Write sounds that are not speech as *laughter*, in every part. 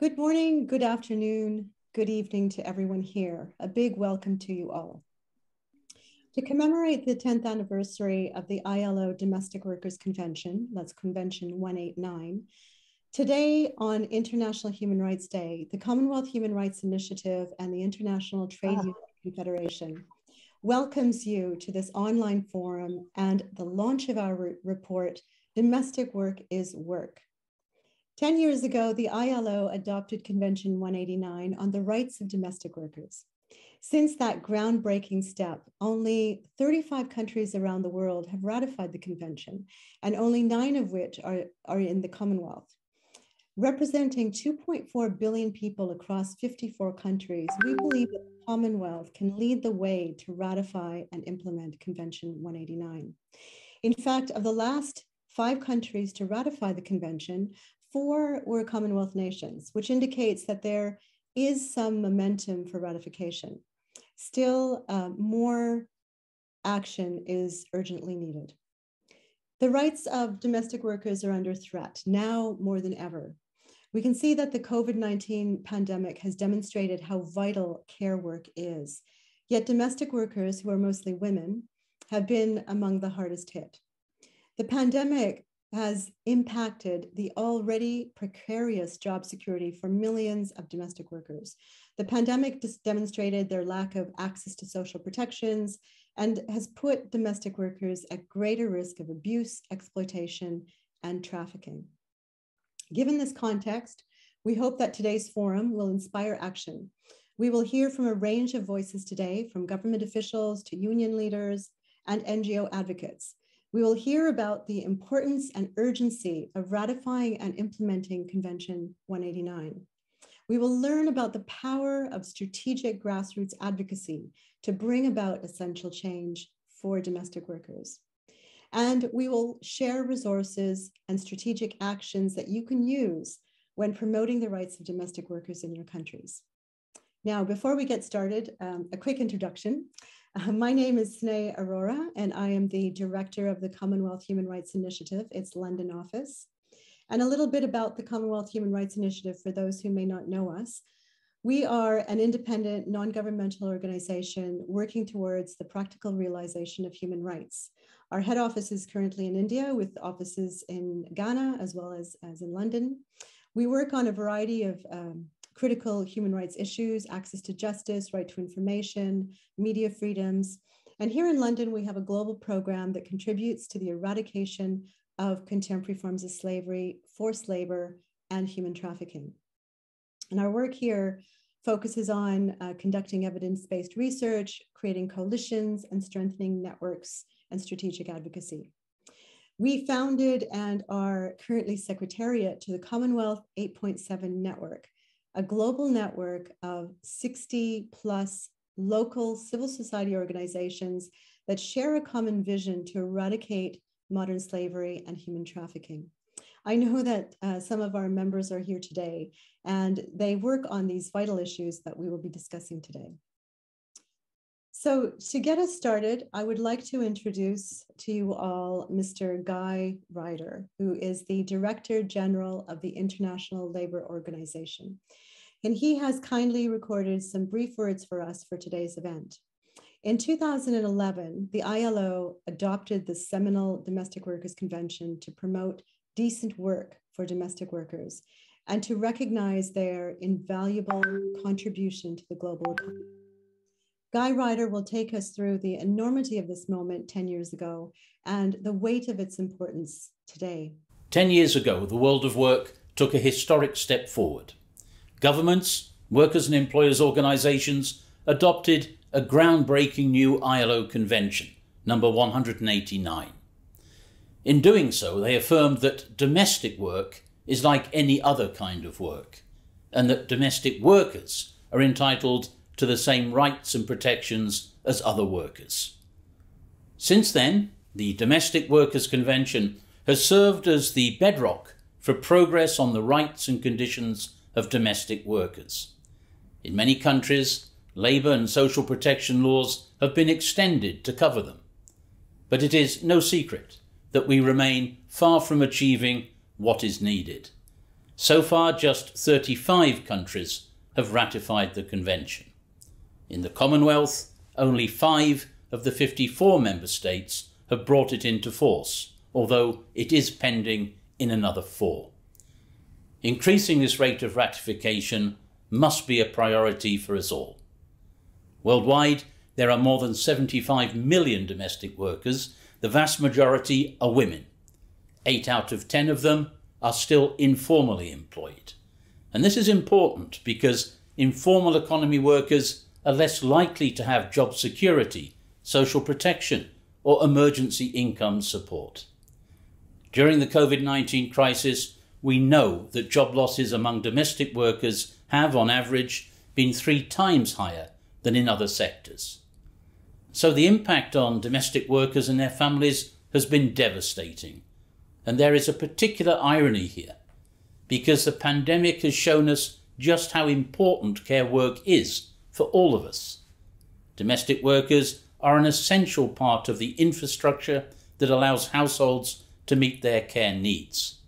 Good morning, good afternoon, good evening to everyone here. A big welcome to you all. To commemorate the 10th anniversary of the ILO Domestic Workers Convention, that's Convention 189, today on International Human Rights Day, the Commonwealth Human Rights Initiative and the International Trade ah. Union Confederation welcomes you to this online forum and the launch of our re report, Domestic Work is Work 10 years ago, the ILO adopted Convention 189 on the rights of domestic workers. Since that groundbreaking step, only 35 countries around the world have ratified the convention, and only nine of which are, are in the Commonwealth. Representing 2.4 billion people across 54 countries, we believe that the Commonwealth can lead the way to ratify and implement Convention 189. In fact, of the last five countries to ratify the convention, four were Commonwealth nations, which indicates that there is some momentum for ratification. Still, uh, more action is urgently needed. The rights of domestic workers are under threat now more than ever. We can see that the COVID 19 pandemic has demonstrated how vital care work is. Yet, domestic workers, who are mostly women, have been among the hardest hit. The pandemic has impacted the already precarious job security for millions of domestic workers. The pandemic demonstrated their lack of access to social protections and has put domestic workers at greater risk of abuse, exploitation, and trafficking. Given this context, we hope that today's forum will inspire action. We will hear from a range of voices today, from government officials to union leaders and NGO advocates we will hear about the importance and urgency of ratifying and implementing Convention 189. We will learn about the power of strategic grassroots advocacy to bring about essential change for domestic workers. And we will share resources and strategic actions that you can use when promoting the rights of domestic workers in your countries. Now, before we get started, um, a quick introduction. Uh, my name is Sneh Aurora, and I am the director of the Commonwealth Human Rights Initiative, its London office. And a little bit about the Commonwealth Human Rights Initiative for those who may not know us. We are an independent, non governmental organization working towards the practical realization of human rights. Our head office is currently in India with offices in Ghana as well as, as in London. We work on a variety of um, critical human rights issues, access to justice, right to information, media freedoms. And here in London, we have a global program that contributes to the eradication of contemporary forms of slavery, forced labor, and human trafficking. And our work here focuses on uh, conducting evidence-based research, creating coalitions, and strengthening networks and strategic advocacy. We founded and are currently secretariat to the Commonwealth 8.7 network, a global network of 60 plus local civil society organizations that share a common vision to eradicate modern slavery and human trafficking. I know that uh, some of our members are here today and they work on these vital issues that we will be discussing today. So to get us started, I would like to introduce to you all Mr. Guy Ryder, who is the Director General of the International Labor Organization. And he has kindly recorded some brief words for us for today's event. In 2011, the ILO adopted the seminal Domestic Workers Convention to promote decent work for domestic workers and to recognize their invaluable contribution to the global economy. Guy Ryder will take us through the enormity of this moment 10 years ago and the weight of its importance today. 10 years ago, the world of work took a historic step forward. Governments, workers and employers organisations adopted a groundbreaking new ILO convention, number 189. In doing so, they affirmed that domestic work is like any other kind of work, and that domestic workers are entitled to the same rights and protections as other workers. Since then, the Domestic Workers Convention has served as the bedrock for progress on the rights and conditions of domestic workers. In many countries, labour and social protection laws have been extended to cover them. But it is no secret that we remain far from achieving what is needed. So far, just 35 countries have ratified the convention. In the Commonwealth, only five of the 54 member states have brought it into force, although it is pending in another four. Increasing this rate of ratification must be a priority for us all. Worldwide, there are more than 75 million domestic workers. The vast majority are women. Eight out of ten of them are still informally employed. And this is important because informal economy workers are less likely to have job security, social protection, or emergency income support. During the COVID 19 crisis, we know that job losses among domestic workers have, on average, been three times higher than in other sectors. So the impact on domestic workers and their families has been devastating. And there is a particular irony here, because the pandemic has shown us just how important care work is for all of us. Domestic workers are an essential part of the infrastructure that allows households to meet their care needs.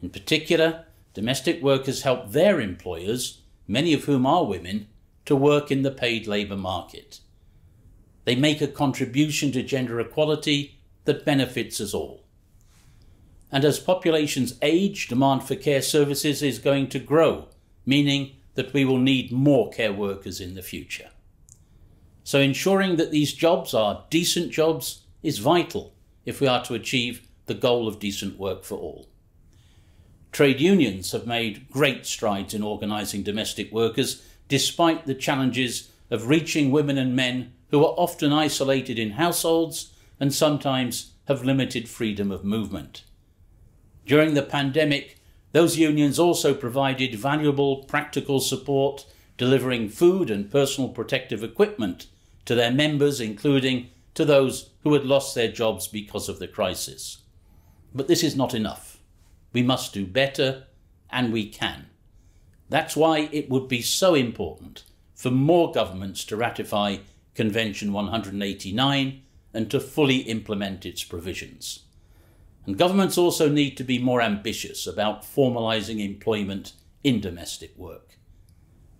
In particular, domestic workers help their employers, many of whom are women, to work in the paid labour market. They make a contribution to gender equality that benefits us all. And as populations age, demand for care services is going to grow, meaning that we will need more care workers in the future. So ensuring that these jobs are decent jobs is vital if we are to achieve the goal of decent work for all. Trade unions have made great strides in organising domestic workers despite the challenges of reaching women and men who are often isolated in households and sometimes have limited freedom of movement. During the pandemic, those unions also provided valuable practical support, delivering food and personal protective equipment to their members, including to those who had lost their jobs because of the crisis. But this is not enough. We must do better, and we can. That's why it would be so important for more governments to ratify Convention 189 and to fully implement its provisions. And governments also need to be more ambitious about formalising employment in domestic work.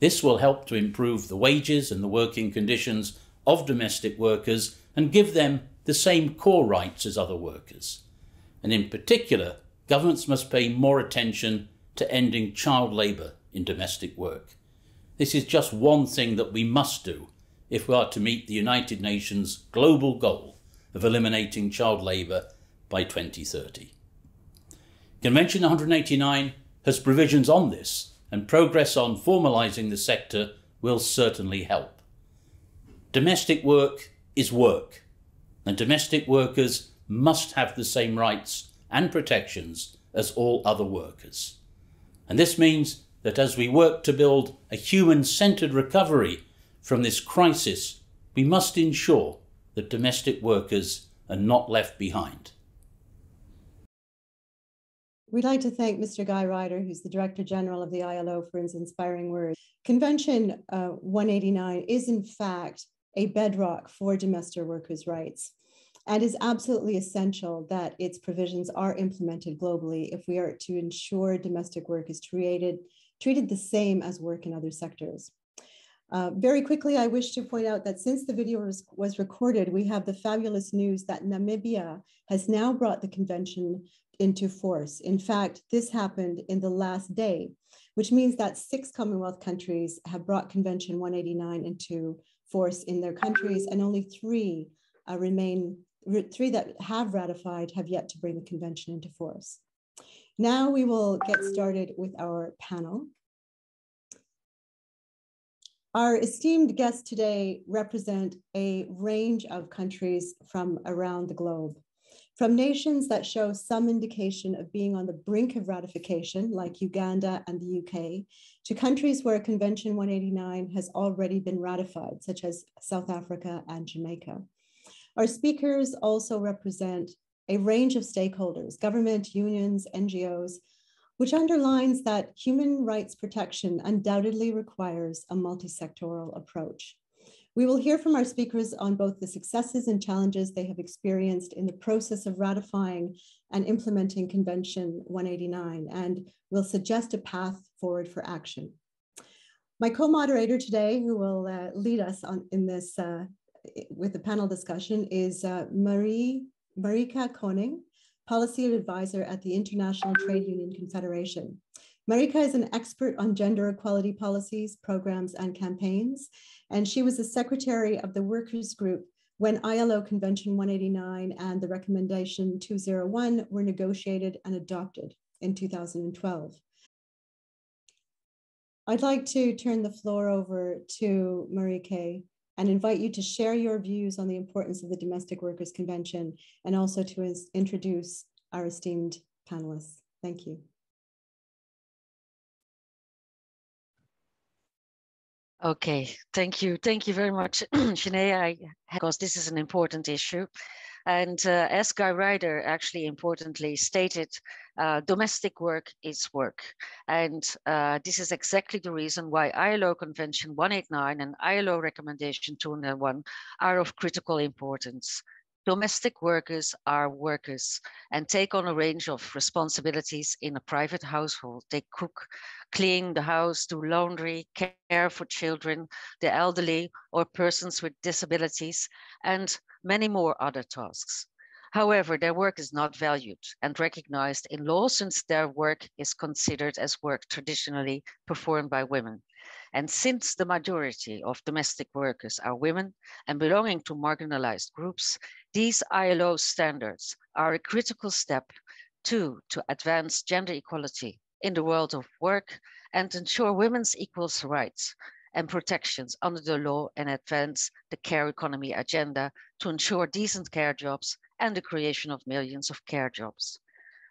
This will help to improve the wages and the working conditions of domestic workers and give them the same core rights as other workers. And in particular, governments must pay more attention to ending child labour in domestic work. This is just one thing that we must do if we are to meet the United Nations global goal of eliminating child labour by 2030. Convention 189 has provisions on this, and progress on formalising the sector will certainly help. Domestic work is work, and domestic workers must have the same rights and protections as all other workers. And this means that as we work to build a human centred recovery from this crisis, we must ensure that domestic workers are not left behind. We'd like to thank Mr. Guy Ryder, who's the Director General of the ILO, for his inspiring words. Convention uh, 189 is, in fact, a bedrock for domestic workers' rights and is absolutely essential that its provisions are implemented globally if we are to ensure domestic work is treated, treated the same as work in other sectors. Uh, very quickly, I wish to point out that since the video was, was, recorded, we have the fabulous news that Namibia has now brought the convention into force. In fact, this happened in the last day, which means that six Commonwealth countries have brought Convention 189 into force in their countries, and only three uh, remain, three that have ratified have yet to bring the convention into force. Now we will get started with our panel. Our esteemed guests today represent a range of countries from around the globe. From nations that show some indication of being on the brink of ratification, like Uganda and the UK, to countries where Convention 189 has already been ratified, such as South Africa and Jamaica. Our speakers also represent a range of stakeholders, government, unions, NGOs, which underlines that human rights protection undoubtedly requires a multi-sectoral approach. We will hear from our speakers on both the successes and challenges they have experienced in the process of ratifying and implementing Convention 189, and will suggest a path forward for action. My co-moderator today, who will uh, lead us on in this uh, with the panel discussion, is uh, Marie Marieke Koning, Policy Advisor at the International Trade Union Confederation. Marieke is an expert on gender equality policies, programs, and campaigns, and she was the secretary of the workers group when ILO Convention 189 and the Recommendation 201 were negotiated and adopted in 2012. I'd like to turn the floor over to Marieke and invite you to share your views on the importance of the Domestic Workers Convention and also to introduce our esteemed panelists. Thank you. Okay, thank you. Thank you very much, *clears throat* Sinead, because this is an important issue. And uh, as Guy Ryder actually importantly stated, uh, domestic work is work. And uh, this is exactly the reason why ILO Convention 189 and ILO Recommendation 201 are of critical importance. Domestic workers are workers and take on a range of responsibilities in a private household. They cook, clean the house, do laundry, care for children, the elderly, or persons with disabilities, and many more other tasks. However, their work is not valued and recognized in law since their work is considered as work traditionally performed by women. And since the majority of domestic workers are women and belonging to marginalized groups, these ILO standards are a critical step to, to advance gender equality in the world of work and ensure women's equal rights and protections under the law and advance the care economy agenda to ensure decent care jobs and the creation of millions of care jobs.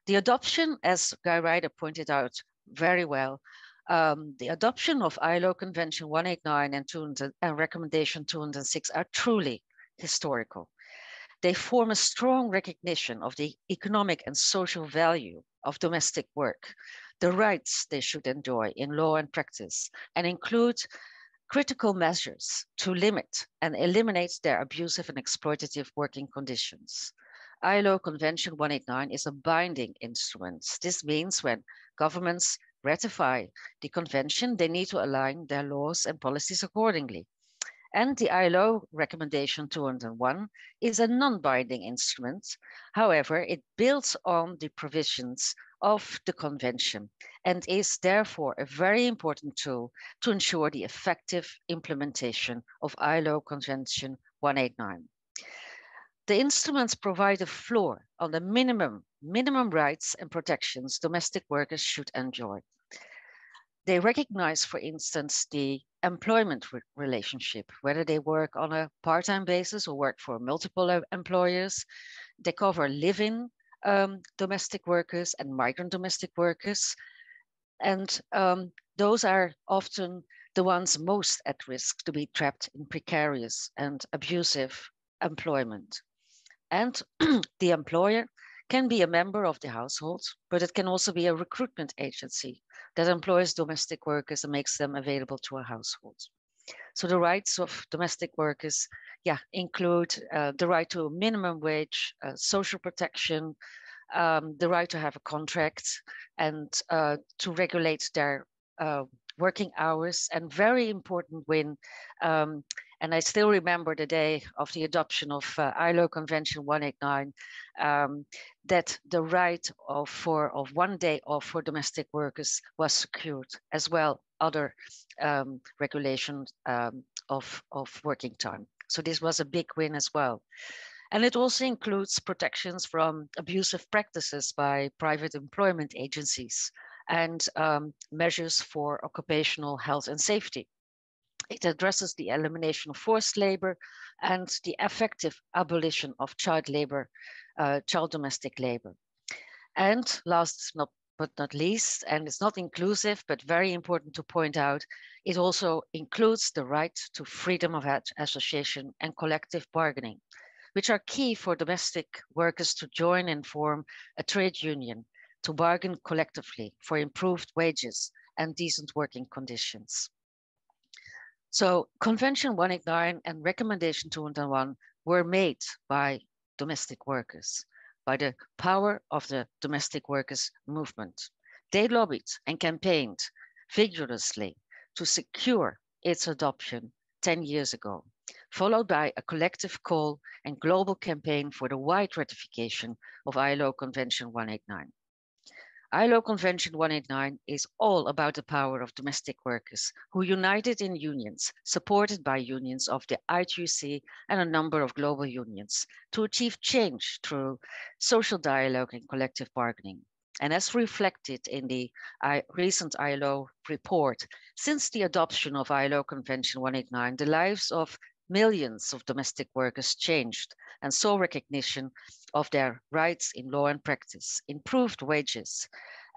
The adoption, as Guy Ryder pointed out very well, um, the adoption of ILO Convention 189 and, 200, and Recommendation 206 are truly historical. They form a strong recognition of the economic and social value of domestic work, the rights they should enjoy in law and practice, and include critical measures to limit and eliminate their abusive and exploitative working conditions. ILO Convention 189 is a binding instrument. This means when governments ratify the convention, they need to align their laws and policies accordingly. And the ILO recommendation 201 is a non-binding instrument. However, it builds on the provisions of the convention and is therefore a very important tool to ensure the effective implementation of ILO Convention 189. The instruments provide a floor on the minimum minimum rights and protections domestic workers should enjoy. They recognize, for instance, the employment re relationship, whether they work on a part-time basis or work for multiple uh, employers. They cover living um, domestic workers and migrant domestic workers. And um, those are often the ones most at risk to be trapped in precarious and abusive employment. And *clears throat* the employer can be a member of the household, but it can also be a recruitment agency that employs domestic workers and makes them available to a household. So the rights of domestic workers, yeah, include uh, the right to a minimum wage, uh, social protection, um, the right to have a contract, and uh, to regulate their uh, working hours. And very important when um, and I still remember the day of the adoption of uh, ILO Convention 189, um, that the right of, for, of one day off for domestic workers was secured, as well other um, regulations um, of, of working time. So this was a big win as well. And it also includes protections from abusive practices by private employment agencies and um, measures for occupational health and safety. It addresses the elimination of forced labor and the effective abolition of child labor, uh, child domestic labor. And last but not, but not least, and it's not inclusive, but very important to point out, it also includes the right to freedom of association and collective bargaining, which are key for domestic workers to join and form a trade union to bargain collectively for improved wages and decent working conditions. So Convention 189 and Recommendation 201 were made by domestic workers, by the power of the domestic workers movement. They lobbied and campaigned vigorously to secure its adoption 10 years ago, followed by a collective call and global campaign for the wide ratification of ILO Convention 189. ILO Convention 189 is all about the power of domestic workers who united in unions, supported by unions of the ITUC and a number of global unions, to achieve change through social dialogue and collective bargaining. And as reflected in the uh, recent ILO report, since the adoption of ILO Convention 189, the lives of millions of domestic workers changed and saw recognition of their rights in law and practice, improved wages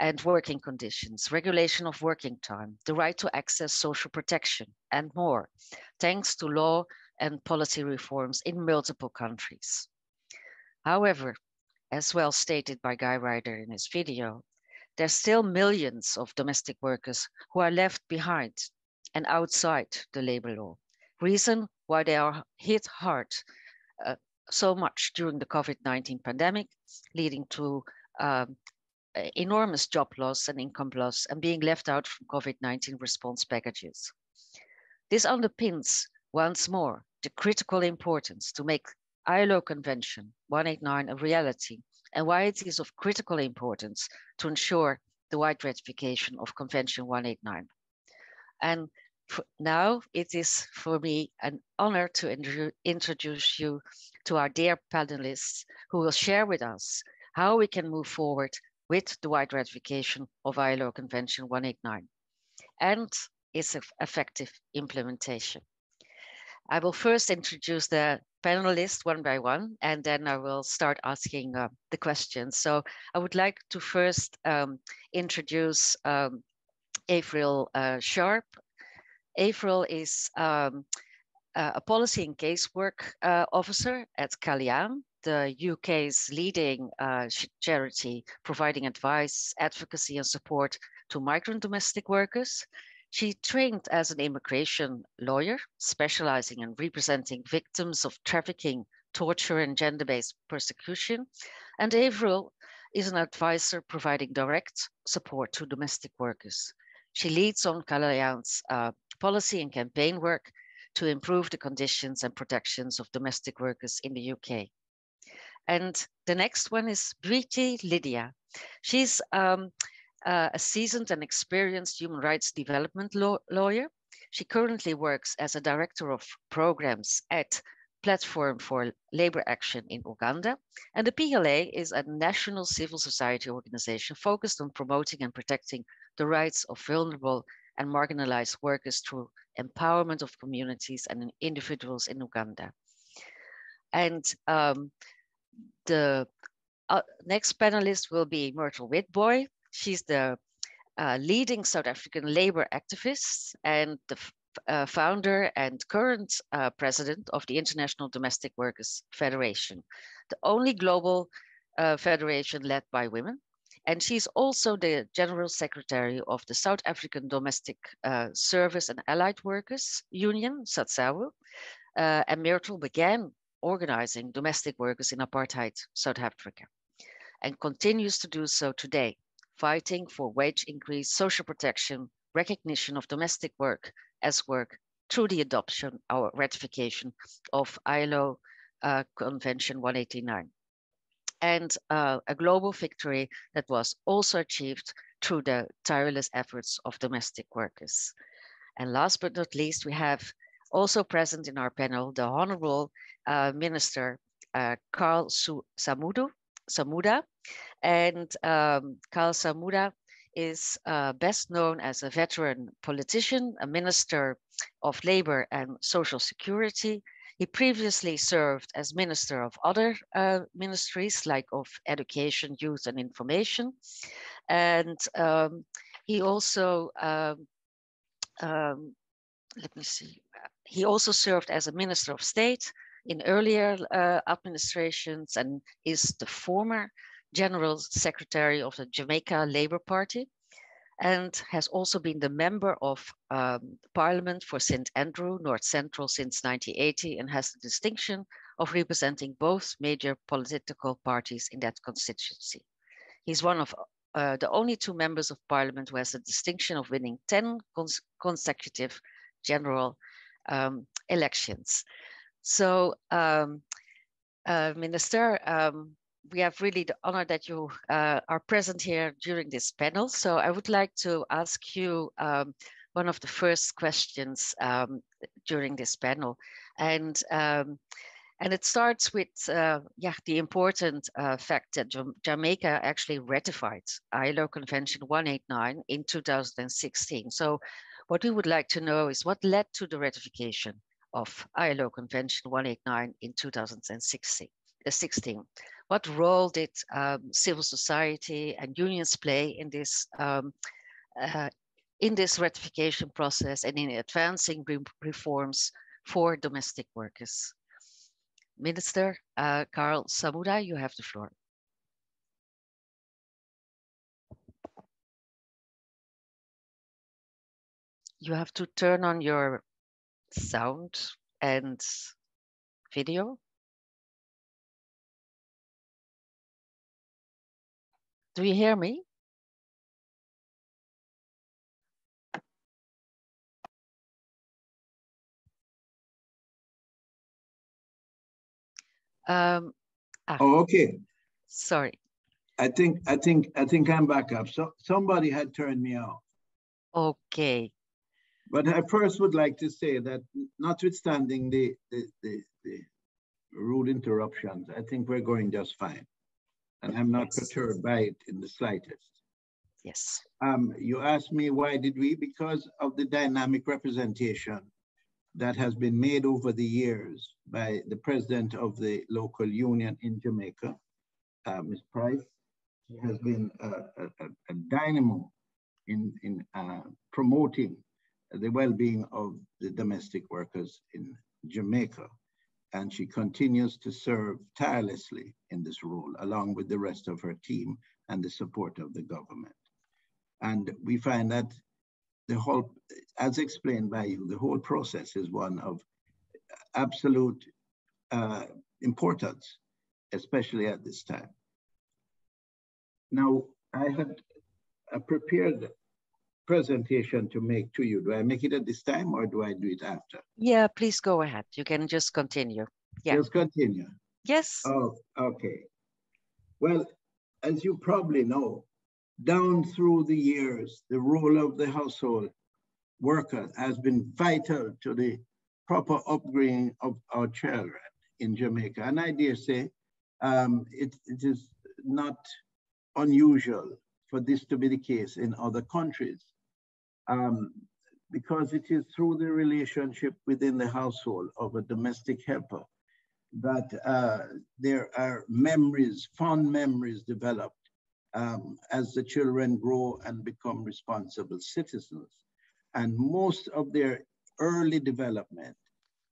and working conditions, regulation of working time, the right to access social protection, and more, thanks to law and policy reforms in multiple countries. However, as well stated by Guy Ryder in his video, there's still millions of domestic workers who are left behind and outside the labor law. Reason why they are hit hard uh, so much during the COVID-19 pandemic, leading to um, enormous job loss and income loss and being left out from COVID-19 response packages. This underpins once more the critical importance to make ILO Convention 189 a reality and why it is of critical importance to ensure the wide ratification of Convention 189. And now it is for me an honor to introduce you to our dear panelists who will share with us how we can move forward with the wide ratification of ILO Convention 189 and its effective implementation. I will first introduce the panelists one by one, and then I will start asking uh, the questions. So I would like to first um, introduce um, Avril uh, Sharp, Avril is um, a policy and casework uh, officer at Kalayaan, the UK's leading uh, charity providing advice, advocacy, and support to migrant domestic workers. She trained as an immigration lawyer, specializing in representing victims of trafficking, torture, and gender based persecution. And Avril is an advisor providing direct support to domestic workers. She leads on Kalayaan's uh, policy and campaign work to improve the conditions and protections of domestic workers in the UK. And the next one is Preeti Lydia. She's um, uh, a seasoned and experienced human rights development law lawyer. She currently works as a director of programs at Platform for Labor Action in Uganda. And the PLA is a national civil society organization focused on promoting and protecting the rights of vulnerable and marginalized workers through empowerment of communities and individuals in Uganda. And um, the uh, next panelist will be Myrtle Witbooi. She's the uh, leading South African labor activist and the uh, founder and current uh, president of the International Domestic Workers Federation, the only global uh, federation led by women and she's also the General Secretary of the South African Domestic uh, Service and Allied Workers Union, SADSAWU. Uh, and Myrtle began organizing domestic workers in apartheid South Africa and continues to do so today, fighting for wage increase, social protection, recognition of domestic work as work through the adoption or ratification of ILO uh, Convention 189 and uh, a global victory that was also achieved through the tireless efforts of domestic workers. And last but not least, we have also present in our panel the Honorable uh, Minister uh, Karl Samudu, Samuda. And um, Karl Samuda is uh, best known as a veteran politician, a minister of labor and social security, he previously served as minister of other uh, ministries like of education, youth and information. And um, he also, um, um, let me see, he also served as a minister of state in earlier uh, administrations and is the former general secretary of the Jamaica Labour Party. And has also been the member of um, Parliament for St. Andrew, North Central since 1980 and has the distinction of representing both major political parties in that constituency. He's one of uh, the only two members of parliament who has the distinction of winning 10 cons consecutive general um, elections. So, um, uh, Minister, um, we have really the honor that you uh, are present here during this panel. So I would like to ask you um, one of the first questions um, during this panel. And um, and it starts with uh, yeah, the important uh, fact that Jamaica actually ratified ILO Convention 189 in 2016. So what we would like to know is what led to the ratification of ILO Convention 189 in 2016. 16. Uh, what role did um, civil society and unions play in this um, uh, in this ratification process and in advancing re reforms for domestic workers? Minister uh, Karl you have the floor. You have to turn on your sound and video. Do you hear me? Um, ah, oh, okay. Sorry. I think I think I think I'm back up. So somebody had turned me off. Okay. But I first would like to say that notwithstanding the the, the, the rude interruptions, I think we're going just fine. And I'm not yes. perturbed by it in the slightest. Yes. Um, you asked me why did we? Because of the dynamic representation that has been made over the years by the president of the local union in Jamaica, uh, Ms. Pryce. She has been a, a, a dynamo in, in uh, promoting the well-being of the domestic workers in Jamaica. And she continues to serve tirelessly in this role, along with the rest of her team and the support of the government. And we find that the whole, as explained by you, the whole process is one of absolute uh, importance, especially at this time. Now, I had prepared presentation to make to you. Do I make it at this time or do I do it after? Yeah, please go ahead. You can just continue. Yeah. Just continue. Yes. Oh, okay. Well, as you probably know, down through the years, the role of the household worker has been vital to the proper upbringing of our children in Jamaica. And I dare say um, it, it is not unusual for this to be the case in other countries um, because it is through the relationship within the household of a domestic helper that uh, there are memories, fond memories developed um, as the children grow and become responsible citizens. And most of their early development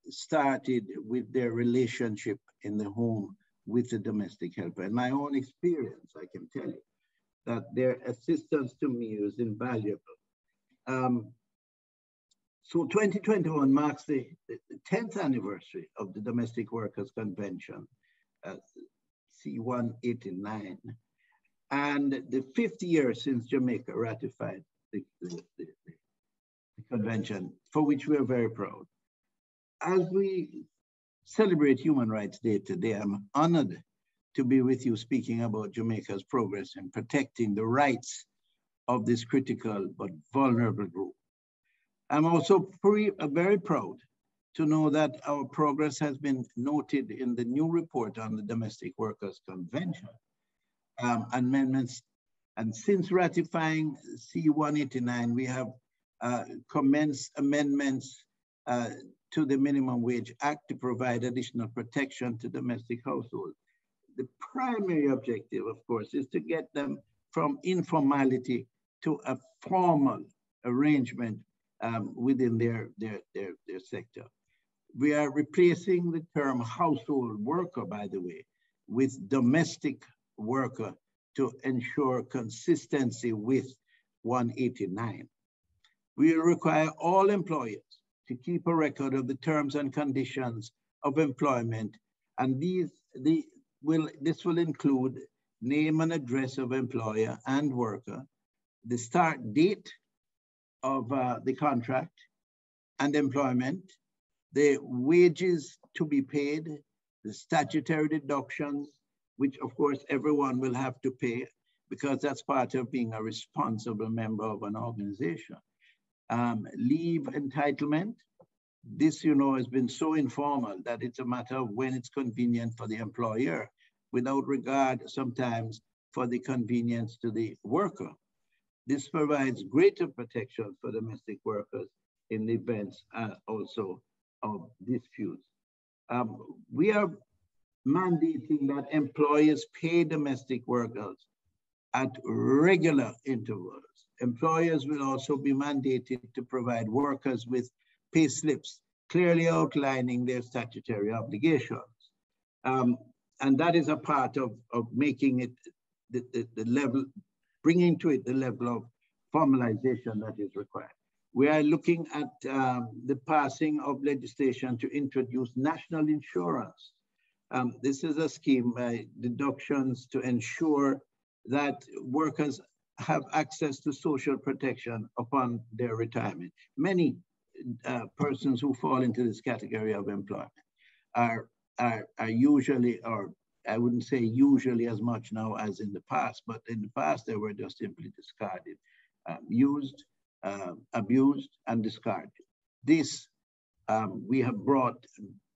started with their relationship in the home with the domestic helper. And my own experience, I can tell you that their assistance to me is invaluable. Um, so 2021 marks the, the, 10th anniversary of the Domestic Workers Convention, uh, C189 and the fifth year since Jamaica ratified the, the, the, convention, for which we are very proud. As we celebrate Human Rights Day today, I'm honored to be with you speaking about Jamaica's progress in protecting the rights of this critical but vulnerable group. I'm also very, uh, very proud to know that our progress has been noted in the new report on the Domestic Workers Convention, um, amendments. And since ratifying C-189, we have uh, commenced amendments uh, to the Minimum Wage Act to provide additional protection to domestic households. The primary objective, of course, is to get them from informality to a formal arrangement um, within their, their, their, their sector. We are replacing the term household worker, by the way, with domestic worker to ensure consistency with 189. We require all employers to keep a record of the terms and conditions of employment, and these the will this will include name and address of employer and worker, the start date of uh, the contract and employment, the wages to be paid, the statutory deductions, which of course everyone will have to pay because that's part of being a responsible member of an organization. Um, leave entitlement, this, you know, has been so informal that it's a matter of when it's convenient for the employer without regard sometimes for the convenience to the worker. This provides greater protection for domestic workers in the events uh, also of disputes. Um, we are mandating that employers pay domestic workers at regular intervals. Employers will also be mandated to provide workers with pay slips clearly outlining their statutory obligations. Um, and that is a part of, of making it the, the, the level, bringing to it the level of formalization that is required. We are looking at um, the passing of legislation to introduce national insurance. Um, this is a scheme by deductions to ensure that workers have access to social protection upon their retirement. Many uh, persons who fall into this category of employment are, are, are usually, or I wouldn't say usually as much now as in the past, but in the past they were just simply discarded, um, used, uh, abused, and discarded. This um, we have brought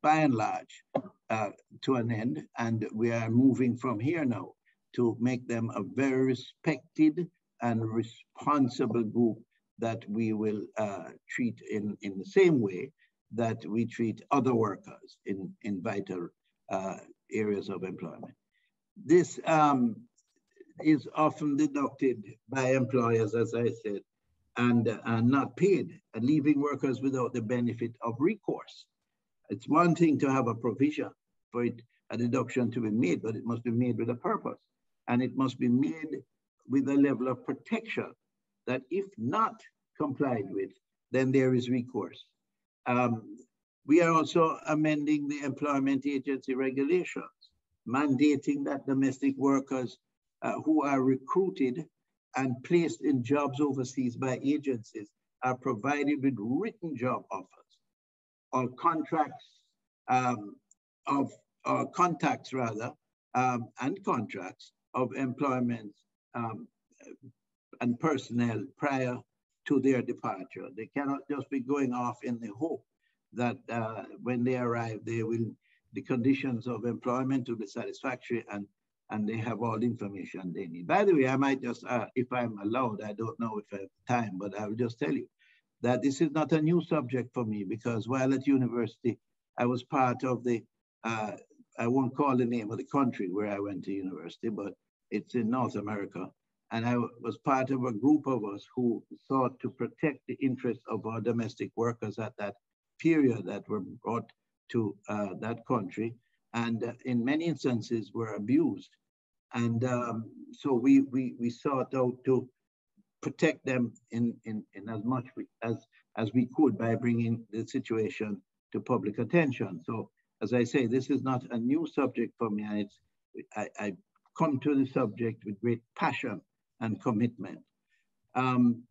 by and large uh, to an end, and we are moving from here now to make them a very respected and responsible group that we will uh, treat in, in the same way that we treat other workers in, in vital uh, areas of employment. This um, is often deducted by employers, as I said, and uh, not paid, leaving workers without the benefit of recourse. It's one thing to have a provision for it, a deduction to be made, but it must be made with a purpose. And it must be made with a level of protection that if not complied with, then there is recourse. Um, we are also amending the employment agency regulations, mandating that domestic workers uh, who are recruited and placed in jobs overseas by agencies are provided with written job offers or contracts um, of or contacts rather um, and contracts of employment um, and personnel prior to their departure. They cannot just be going off in the hope that uh, when they arrive, they will, the conditions of employment will be satisfactory and, and they have all the information they need. By the way, I might just, uh, if I'm allowed, I don't know if I have time, but I will just tell you that this is not a new subject for me because while at university, I was part of the, uh, I won't call the name of the country where I went to university, but it's in North America. And I was part of a group of us who sought to protect the interests of our domestic workers at that period that were brought to uh, that country and uh, in many instances were abused. And um, so we, we, we sought out to protect them in, in, in as much as, as we could by bringing the situation to public attention. So as I say, this is not a new subject for me. And it's, I, I come to the subject with great passion and commitment. Um,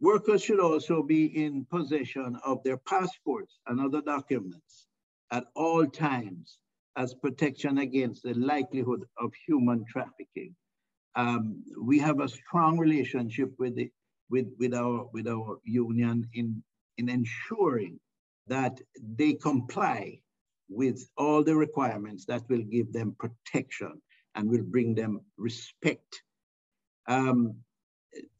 workers should also be in possession of their passports and other documents at all times as protection against the likelihood of human trafficking. Um, we have a strong relationship with, the, with, with, our, with our union in, in ensuring that they comply with all the requirements that will give them protection and will bring them respect um,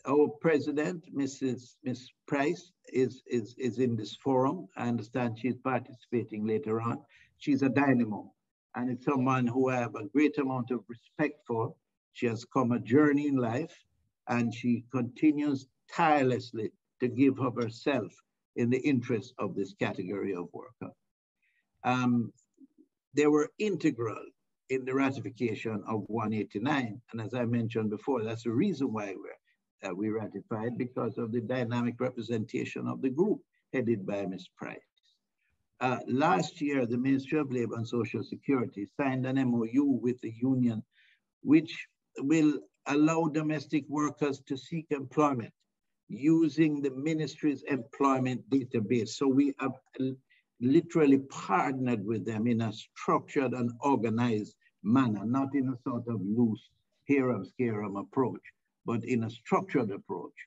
our president, Mrs. Ms. Pryce, is, is, is in this forum. I understand she's participating later on. She's a dynamo and it's someone who I have a great amount of respect for. She has come a journey in life and she continues tirelessly to give of herself in the interest of this category of worker. Um, they were integral in the ratification of 189. And as I mentioned before, that's the reason why we're uh, we ratified because of the dynamic representation of the group headed by Ms. Pryce. Uh, last year, the Ministry of Labor and Social Security signed an MOU with the union, which will allow domestic workers to seek employment using the ministry's employment database. So we have literally partnered with them in a structured and organized manner, not in a sort of loose here scarum approach, but in a structured approach.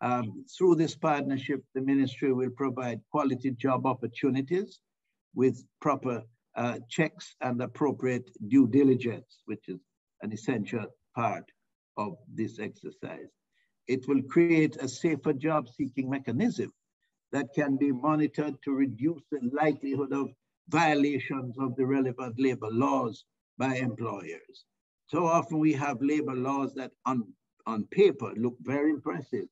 Um, through this partnership, the ministry will provide quality job opportunities with proper uh, checks and appropriate due diligence, which is an essential part of this exercise. It will create a safer job seeking mechanism that can be monitored to reduce the likelihood of violations of the relevant labor laws by employers. So often we have labor laws that on paper look very impressive,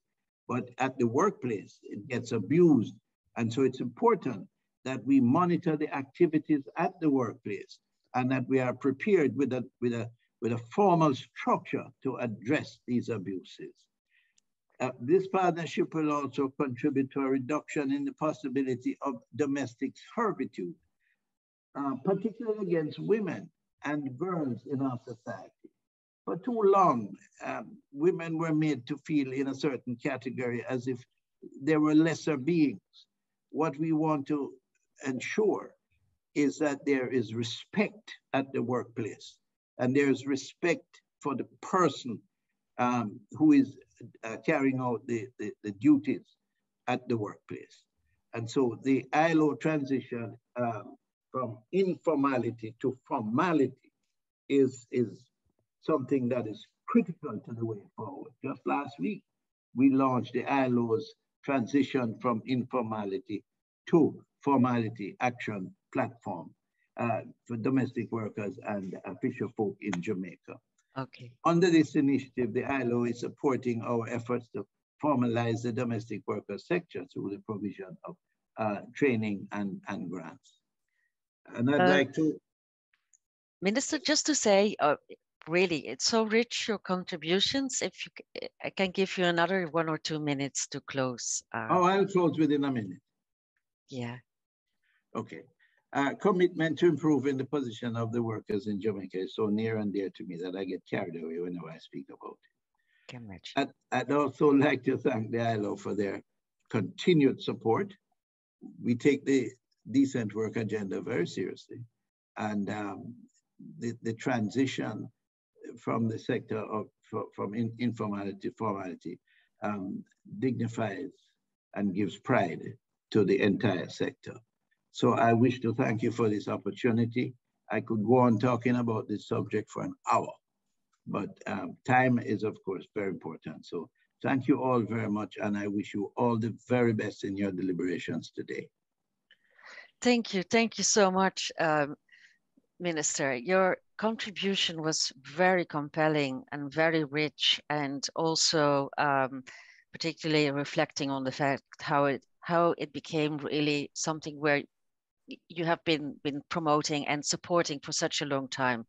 but at the workplace, it gets abused. And so it's important that we monitor the activities at the workplace and that we are prepared with a, with a, with a formal structure to address these abuses. Uh, this partnership will also contribute to a reduction in the possibility of domestic servitude, uh, particularly against women and girls in our society. For too long, um, women were made to feel in a certain category as if they were lesser beings. What we want to ensure is that there is respect at the workplace and there's respect for the person um, who is uh, carrying out the, the, the, duties at the workplace. And so the ILO transition um, from informality to formality is, is something that is critical to the way forward. Just last week, we launched the ILO's transition from informality to formality action platform uh, for domestic workers and uh, fisher folk in Jamaica. Okay. Under this initiative, the ILO is supporting our efforts to formalize the domestic worker sector through the provision of uh, training and, and grants. And I'd uh, like to... Minister, just to say, uh, really, it's so rich, your contributions. If you, I can give you another one or two minutes to close. Uh, oh, I'll close within a minute. Yeah. Okay uh, commitment to improving the position of the workers in Jamaica is so near and dear to me that I get carried away whenever I speak about it. Can I'd, I'd also like to thank the ILO for their continued support. We take the decent work agenda very seriously. And um, the, the transition from the sector of from in, informality formality um, dignifies and gives pride to the entire sector. So I wish to thank you for this opportunity. I could go on talking about this subject for an hour, but um, time is of course very important. So thank you all very much and I wish you all the very best in your deliberations today. Thank you, thank you so much, um, Minister. Your contribution was very compelling and very rich and also um, particularly reflecting on the fact how it how it became really something where you have been been promoting and supporting for such a long time.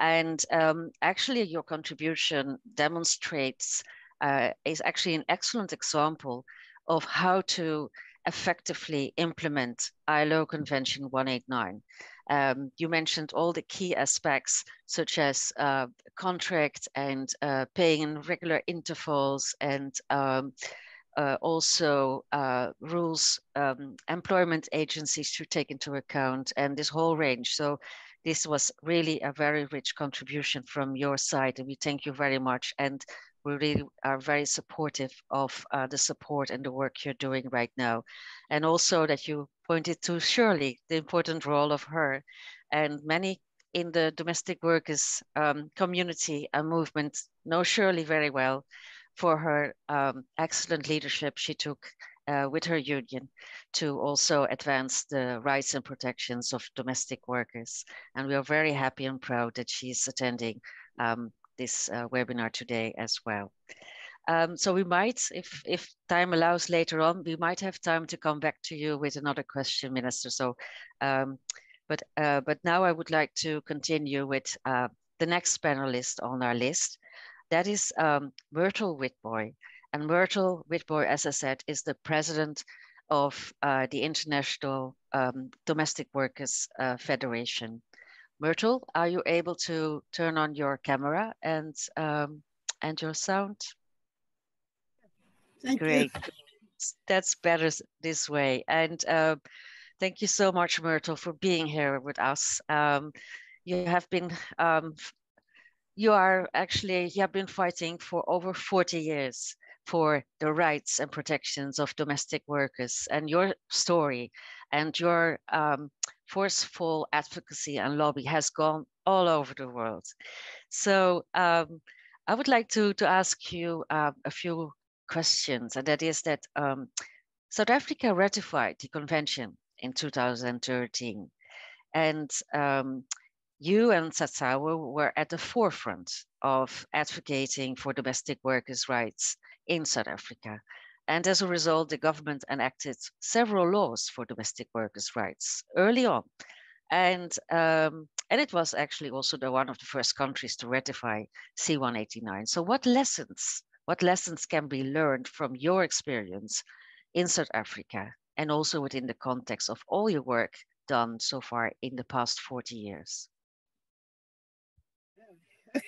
And um, actually your contribution demonstrates uh, is actually an excellent example of how to effectively implement ILO Convention 189. Um, you mentioned all the key aspects such as uh, contract and uh, paying in regular intervals and um, uh, also uh, rules um, employment agencies should take into account and this whole range. So this was really a very rich contribution from your side and we thank you very much. And we really are very supportive of uh, the support and the work you're doing right now. And also that you pointed to Shirley, the important role of her and many in the domestic workers um, community and movement know Shirley very well for her um, excellent leadership she took uh, with her union to also advance the rights and protections of domestic workers. And we are very happy and proud that she's attending um, this uh, webinar today as well. Um, so we might, if, if time allows later on, we might have time to come back to you with another question, Minister. So, um, but, uh, but now I would like to continue with uh, the next panelist on our list, that is um, Myrtle Witbooi. And Myrtle Witbooi, as I said, is the president of uh, the International um, Domestic Workers uh, Federation. Myrtle, are you able to turn on your camera and um, and your sound? Thank Great. you. That's better this way. And uh, thank you so much, Myrtle, for being here with us. Um, you have been, um, you are actually, you have been fighting for over 40 years for the rights and protections of domestic workers. And your story and your um, forceful advocacy and lobby has gone all over the world. So um, I would like to, to ask you uh, a few questions, and that is that um, South Africa ratified the convention in 2013, and um, you and SADSAWU were at the forefront of advocating for domestic workers' rights in South Africa. And as a result, the government enacted several laws for domestic workers' rights early on. And, um, and it was actually also the one of the first countries to ratify C189. So what lessons, what lessons can be learned from your experience in South Africa and also within the context of all your work done so far in the past 40 years?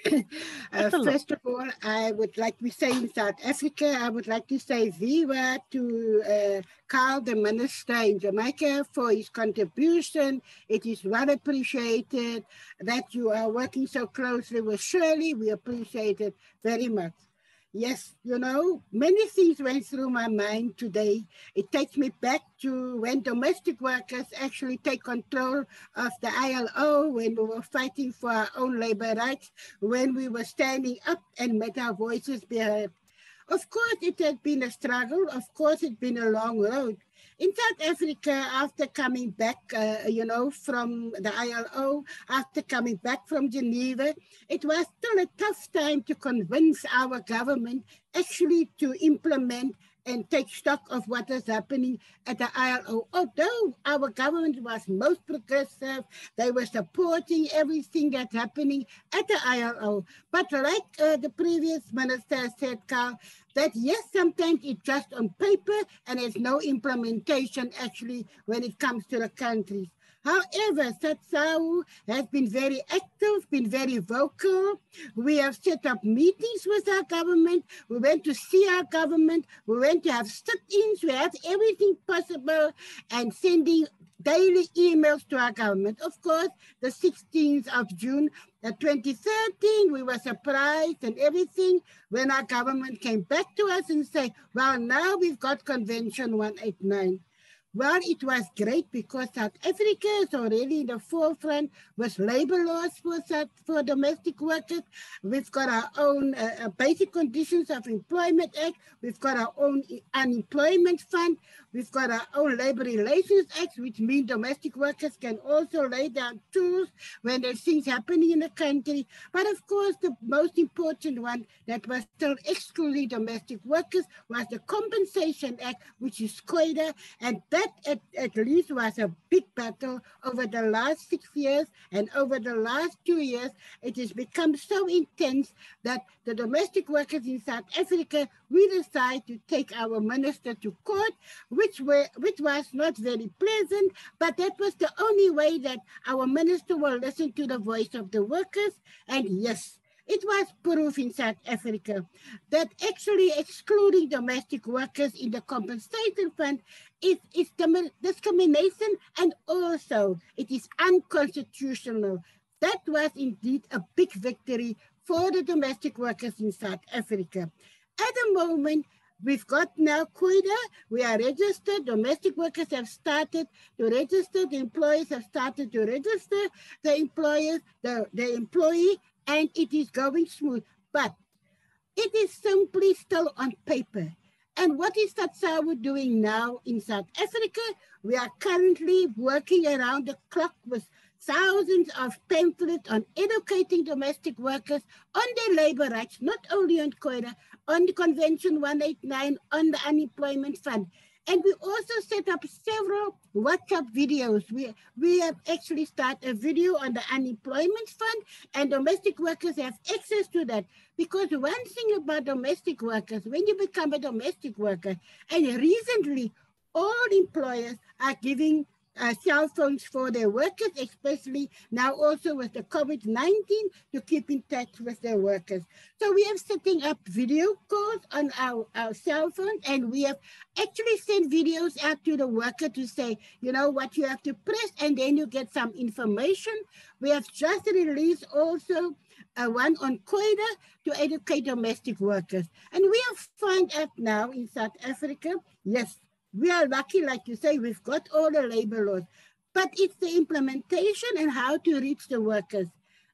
*laughs* uh, first of all, I would like to say in South Africa, I would like to say Viva to uh, Karl, the minister in Jamaica, for his contribution. It is well appreciated that you are working so closely with Shirley. We appreciate it very much. Yes, you know, many things went through my mind today. It takes me back to when domestic workers actually take control of the ILO, when we were fighting for our own labor rights, when we were standing up and made our voices be heard. Of course, it has been a struggle. Of course, it's been a long road. In South Africa, after coming back, uh, you know, from the ILO, after coming back from Geneva, it was still a tough time to convince our government actually to implement and take stock of what is happening at the ILO. Although our government was most progressive, they were supporting everything that's happening at the ILO. But like uh, the previous minister said, Karl, that yes, sometimes it's just on paper and there's no implementation actually when it comes to the countries. However, SADSAWU has been very active, been very vocal. We have set up meetings with our government. We went to see our government. We went to have sit-ins. We have everything possible and sending daily emails to our government. Of course, the 16th of June, uh, 2013, we were surprised and everything when our government came back to us and said, well, now we've got Convention 189. Well, it was great because South Africa is already in the forefront with labor laws for, for domestic workers. We've got our own uh, uh, basic conditions of employment act. We've got our own unemployment fund. We've got our own labor relations act, which means domestic workers can also lay down tools when there's things happening in the country. But of course, the most important one that was still excluding domestic workers was the Compensation Act, which is COIDA, and that at, at least was a big battle over the last six years and over the last two years. It has become so intense that the domestic workers in South Africa, we decided to take our minister to court, which, were, which was not very pleasant, but that was the only way that our minister will listen to the voice of the workers. And yes, it was proof in South Africa that actually excluding domestic workers in the compensation fund is, is discrimination and also it is unconstitutional. That was indeed a big victory for the domestic workers in South Africa. At the moment, We've got now COIDA. We are registered. Domestic workers have started to register. The employers have started to register the employers, the, the employee, and it is going smooth. But it is simply still on paper. And what is SADSAWU doing now in South Africa? We are currently working around the clock with thousands of pamphlets on educating domestic workers on their labor rights, not only on COIDA, on the Convention 189, on the Unemployment Fund. And we also set up several WhatsApp videos. We, we have actually started a video on the unemployment fund and domestic workers have access to that. Because one thing about domestic workers, when you become a domestic worker, and recently all employers are giving uh, cell phones for their workers, especially now also with the COVID-19 to keep in touch with their workers. So we are setting up video calls on our, our cell phones and we have actually sent videos out to the worker to say, you know, what you have to press and then you get some information. We have just released also uh, one on COIDA to educate domestic workers. And we have found out now in South Africa, yes, we are lucky, like you say, we've got all the labor laws, but it's the implementation and how to reach the workers.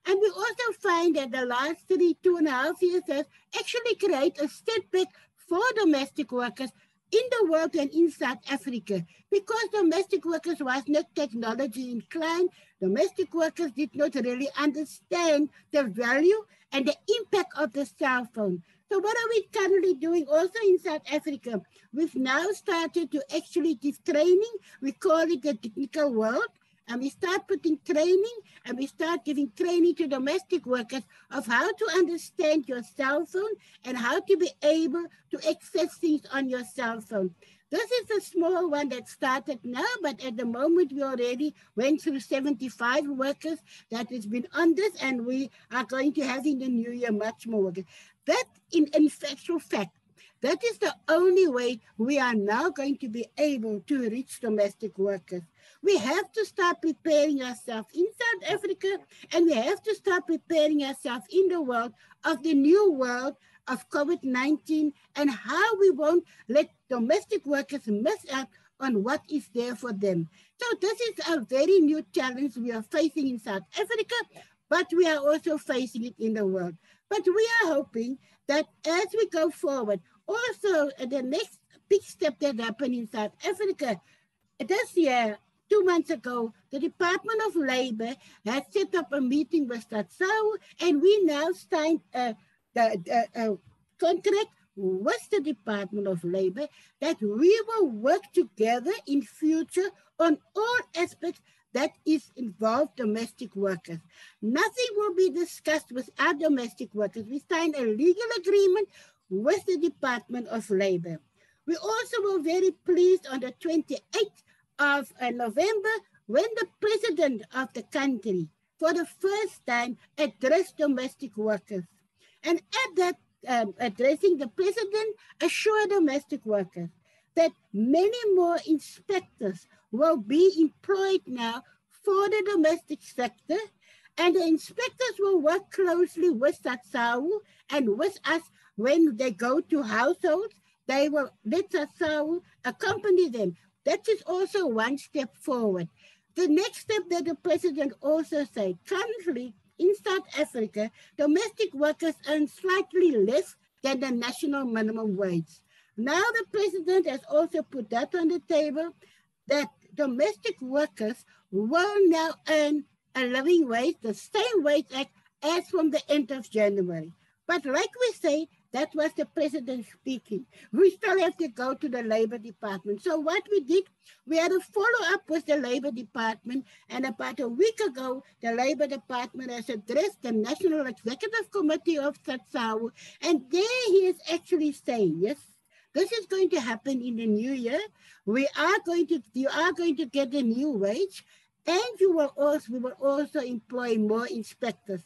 And we also find that the last three, two and a half years has actually create a setback for domestic workers in the world and in South Africa because domestic workers was not technology inclined. Domestic workers did not really understand the value and the impact of the cell phone. So what are we currently doing also in South Africa? We've now started to actually give training. We call it the technical world. And we start putting training and we start giving training to domestic workers of how to understand your cell phone and how to be able to access things on your cell phone. This is a small one that started now, but at the moment we already went through 75 workers that has been on this, and we are going to have in the new year much more workers. That, in, in actual fact, that is the only way we are now going to be able to reach domestic workers. We have to start preparing ourselves in South Africa and we have to start preparing ourselves in the world of the new world of COVID-19 and how we won't let domestic workers miss out on what is there for them. So this is a very new challenge we are facing in South Africa, but we are also facing it in the world. But we are hoping that as we go forward, also the next big step that happened in South Africa this year, two months ago, the Department of Labor has set up a meeting with SADSAWU, and we now signed a, a, a contract with the Department of Labor that we will work together in future on all aspects that is involved domestic workers. Nothing will be discussed with without domestic workers. We signed a legal agreement with the Department of Labor. We also were very pleased on the 28th of uh, November when the president of the country for the first time addressed domestic workers. And at that um, addressing, the president assured domestic workers that many more inspectors will be employed now for the domestic sector, and the inspectors will work closely with SADSAWU and with us when they go to households. They will let SADSAWU accompany them. That is also one step forward. The next step that the president also said, currently in South Africa, domestic workers earn slightly less than the national minimum wage. Now the president has also put that on the table that domestic workers will now earn a living wage, the same wage act as from the end of January. But like we say, that was the president speaking. We still have to go to the Labor Department. So what we did, we had a follow-up with the Labor Department, and about a week ago, the Labor Department has addressed the National Executive Committee of SADSAWU, and there he is actually saying, yes, this is going to happen in the new year. We are going to, you are going to get a new wage, and you will also, we will also employ more inspectors.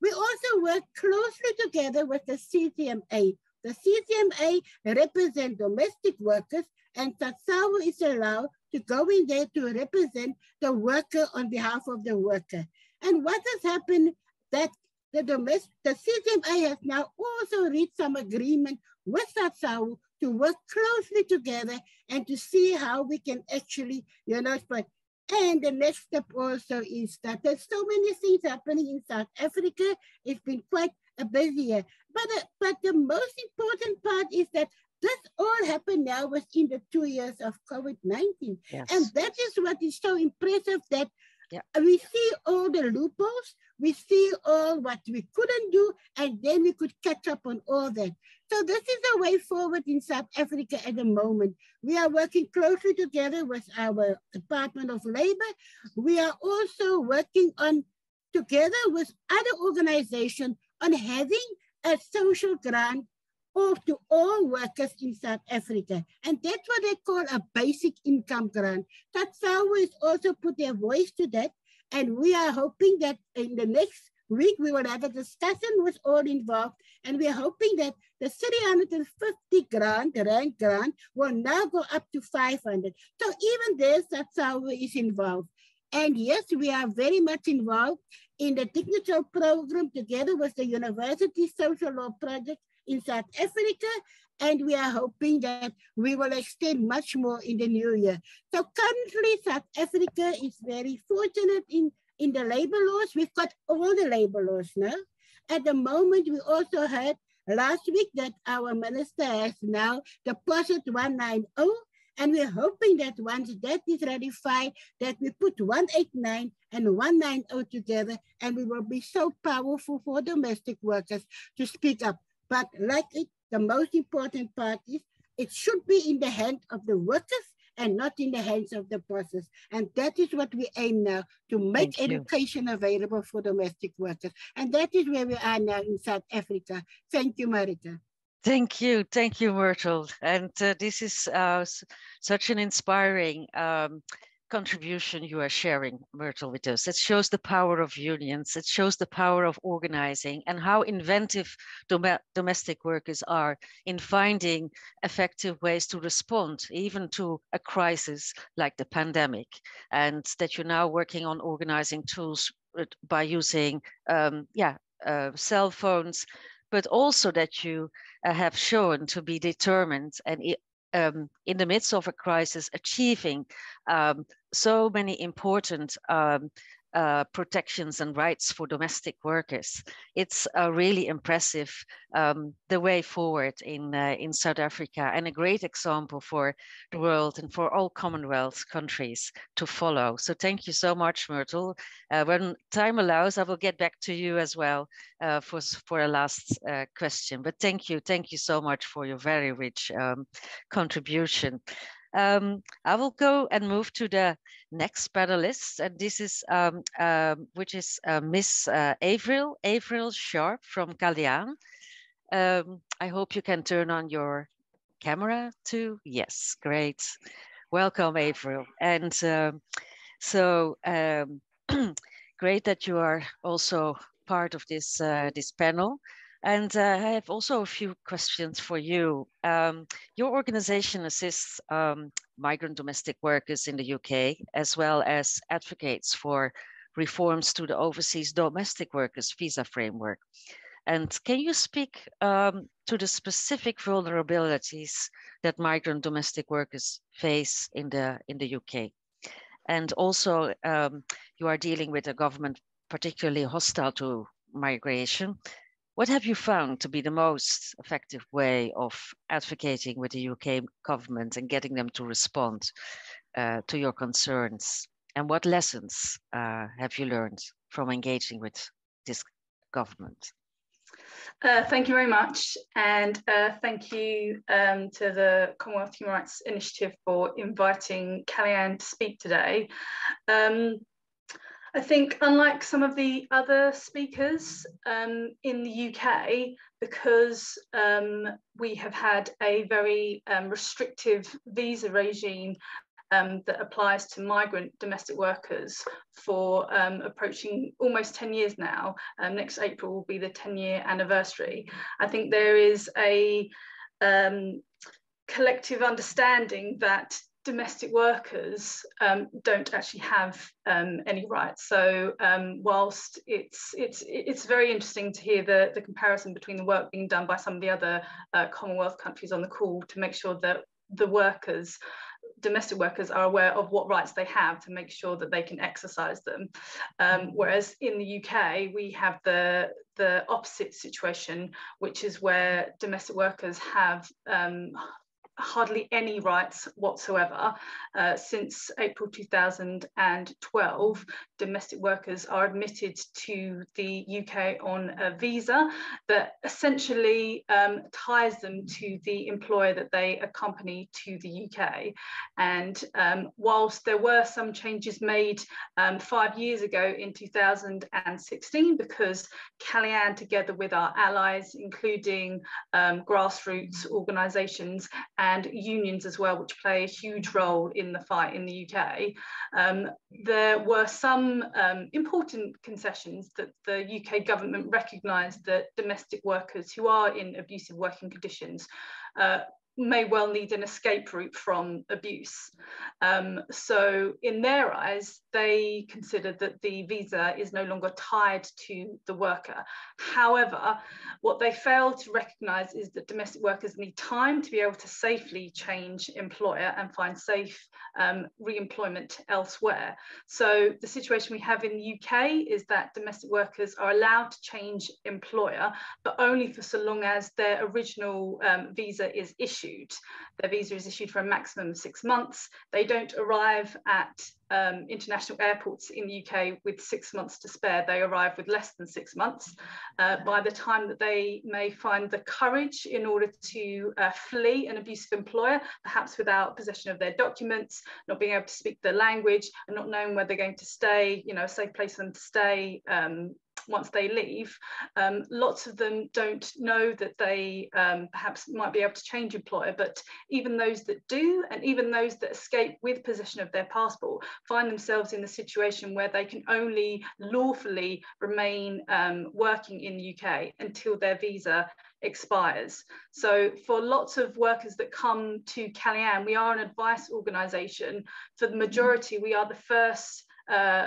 We also work closely together with the CCMA. The CCMA represent domestic workers, and SADSAWU is allowed to go in there to represent the worker on behalf of the worker. And what has happened that the domestic, the CCMA has now also reached some agreement with SADSAWU to work closely together and to see how we can actually, you know, but and the next step also is that there's so many things happening in South Africa. It's been quite a busy year. But, uh, but the most important part is that this all happened now within the two years of COVID-19. Yes. And that is what is so impressive that Yeah. We see all the loopholes, we see all what we couldn't do, and then we could catch up on all that. So this is the way forward in South Africa at the moment. We are working closely together with our Department of Labor. We are also working on together with other organizations on having a social grant to all workers in South Africa. And that's what they call a basic income grant. SADSAWU is also put their voice to that. And we are hoping that in the next week, we will have a discussion with all involved. And we're hoping that the 350 grant, the rand grant, will now go up to 500. So even there, SADSAWU is involved. And yes, we are very much involved in the digital program together with the University Social Law Project in South Africa, and we are hoping that we will extend much more in the new year. So currently, South Africa is very fortunate in, in the labor laws. We've got all the labor laws now. At the moment, we also heard last week that our minister has now deposited 190, and we're hoping that once that is ratified, that we put 189 and 190 together, and we will be so powerful for domestic workers to speak up. But like it, the most important part is it should be in the hands of the workers and not in the hands of the bosses. And that is what we aim now to make Thank education you. available for domestic workers. And that is where we are now in South Africa. Thank you, Marita. Thank you, thank you, Myrtle. And uh, this is uh, such an inspiring um, contribution you are sharing, Myrtle, with us. It shows the power of unions, it shows the power of organizing and how inventive dom domestic workers are in finding effective ways to respond even to a crisis like the pandemic. And that you're now working on organizing tools by using, um, yeah, uh, cell phones, but also that you uh, have shown to be determined and um, in the midst of a crisis, achieving um, so many important um, uh, protections and rights for domestic workers. It's uh, really impressive um, the way forward in uh, in South Africa and a great example for the world and for all Commonwealth countries to follow. So thank you so much, Myrtle. Uh, when time allows, I will get back to you as well for for a last question. But thank you, thank you so much for your very rich um, contribution. Um, I will go and move to the next panelist, and this is um, um, which is uh, Miss uh, Avril Avril Sharp from Kalayaan. Um, I hope you can turn on your camera too. Yes, great. Welcome, Avril. And um, so um, *clears throat* great that you are also part of this uh, this panel. And uh, I have also a few questions for you. Um, your organization assists um, migrant domestic workers in the UK, as well as advocates for reforms to the overseas domestic workers visa framework. And can you speak um, to the specific vulnerabilities that migrant domestic workers face in the in the UK? And also, um, you are dealing with a government particularly hostile to migration what have you found to be the most effective way of advocating with the UK government and getting them to respond uh, to your concerns? And what lessons uh, have you learned from engaging with this government? Uh, thank you very much. And uh, thank you um, to the Commonwealth Human Rights Initiative for inviting Kalayaan to speak today. Um, I think, unlike some of the other speakers um, in the UK, because um, we have had a very um, restrictive visa regime um, that applies to migrant domestic workers for um, approaching almost 10 years now. Um, next April will be the 10 year anniversary. I think there is a collective understanding that domestic workers um, don't actually have um, any rights. So um, whilst it's it's it's very interesting to hear the the comparison between the work being done by some of the other uh, Commonwealth countries on the call to make sure that the workers domestic workers are aware of what rights they have to make sure that they can exercise them. Um, whereas in the UK, we have the, the opposite situation, which is where domestic workers have um, hardly any rights whatsoever. Uh, since April 2012, domestic workers are admitted to the UK on a visa that essentially um, ties them to the employer that they accompany to the UK. And um, whilst there were some changes made um, five years ago in 2016, because Kalayaan, together with our allies, including um, grassroots organisations and unions as well, which play a huge role in the fight in the UK, um, there were some um, important concessions that the UK government recognised that domestic workers who are in abusive working conditions uh, may well need an escape route from abuse. Um, so in their eyes, they consider that the visa is no longer tied to the worker. However, what they fail to recognise is that domestic workers need time to be able to safely change employer and find safe um, re-employment elsewhere. So the situation we have in the UK is that domestic workers are allowed to change employer, but only for so long as their original um, visa is issued issued. Their visa is issued for a maximum of six months. They don't arrive at um, international airports in the UK with six months to spare. They arrive with less than six months. Uh, by the time that they may find the courage in order to uh, flee an abusive employer, perhaps without possession of their documents, not being able to speak the language, and not knowing where they're going to stay, you know, a safe place for them to stay, um, once they leave, um, lots of them don't know that they um, perhaps might be able to change employer, but even those that do, and even those that escape with possession of their passport, find themselves in the situation where they can only lawfully remain um, working in the UK until their visa expires. So for lots of workers that come to Kalayaan, we are an advice organisation. For the majority, we are the first uh,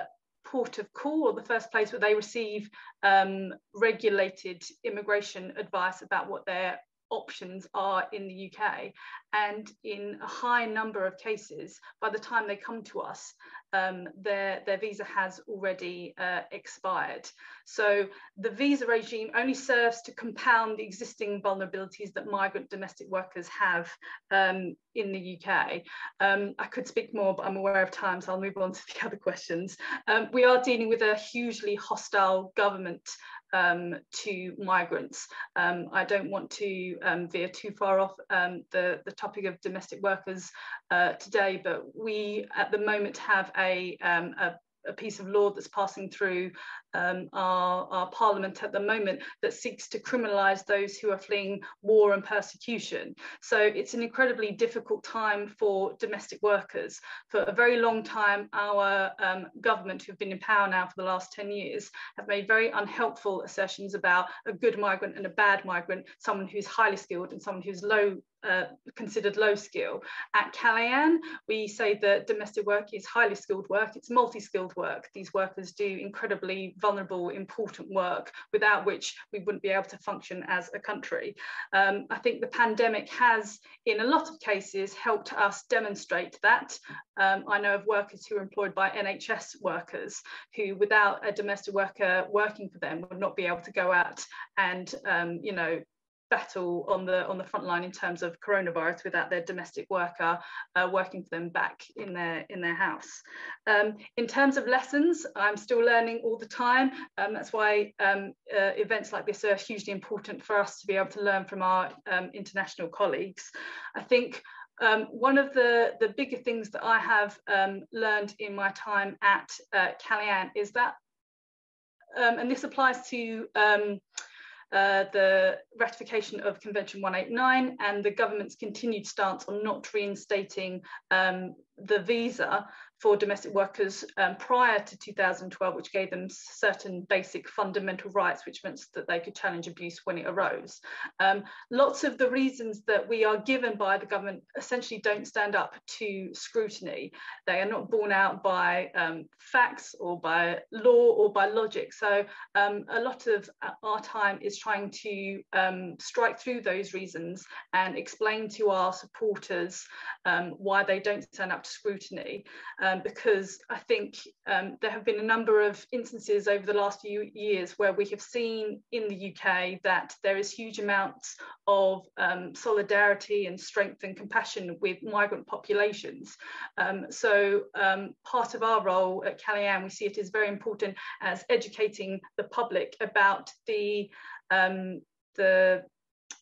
port of call or the first place where they receive um, regulated immigration advice about what their options are in the UK. And in a high number of cases, by the time they come to us, um, their, their visa has already uh, expired. So the visa regime only serves to compound the existing vulnerabilities that migrant domestic workers have um, in the UK. Um, I could speak more, but I'm aware of time, so I'll move on to the other questions. Um, we are dealing with a hugely hostile government um, to migrants. Um, I don't want to um, veer too far off um, the, the topic of domestic workers uh, today, but we at the moment have a, um, a a piece of law that's passing through um, our, our parliament at the moment that seeks to criminalise those who are fleeing war and persecution. So it's an incredibly difficult time for domestic workers. For a very long time, our um, government, who've been in power now for the last 10 years, have made very unhelpful assertions about a good migrant and a bad migrant, someone who's highly skilled and someone who's low uh, considered low skill. At Kalayaan, we say that domestic work is highly skilled work, it's multi-skilled work. These workers do incredibly vulnerable, important work without which we wouldn't be able to function as a country. Um, I think the pandemic has, in a lot of cases, helped us demonstrate that. Um, I know of workers who are employed by NHS workers who, without a domestic worker working for them, would not be able to go out and, um, you know, battle on the on the front line in terms of coronavirus without their domestic worker uh, working for them back in their in their house. Um, in terms of lessons, I'm still learning all the time. Um, that's why um, uh, events like this are hugely important for us to be able to learn from our um, international colleagues. I think um, one of the, the bigger things that I have um, learned in my time at uh, Kalayaan is that, um, and this applies to um, uh, the ratification of Convention 189 and the government's continued stance on not reinstating um, the visa for domestic workers um, prior to 2012, which gave them certain basic fundamental rights, which meant that they could challenge abuse when it arose. Um, lots of the reasons that we are given by the government essentially don't stand up to scrutiny. They are not borne out by um, facts or by law or by logic. So um, a lot of our time is trying to um, strike through those reasons and explain to our supporters um, why they don't stand up to scrutiny um, because I think um, there have been a number of instances over the last few years where we have seen in the UK that there is huge amounts of um, solidarity and strength and compassion with migrant populations. Um, so um, part of our role at Kalayaan, we see it as very important as educating the public about the um, the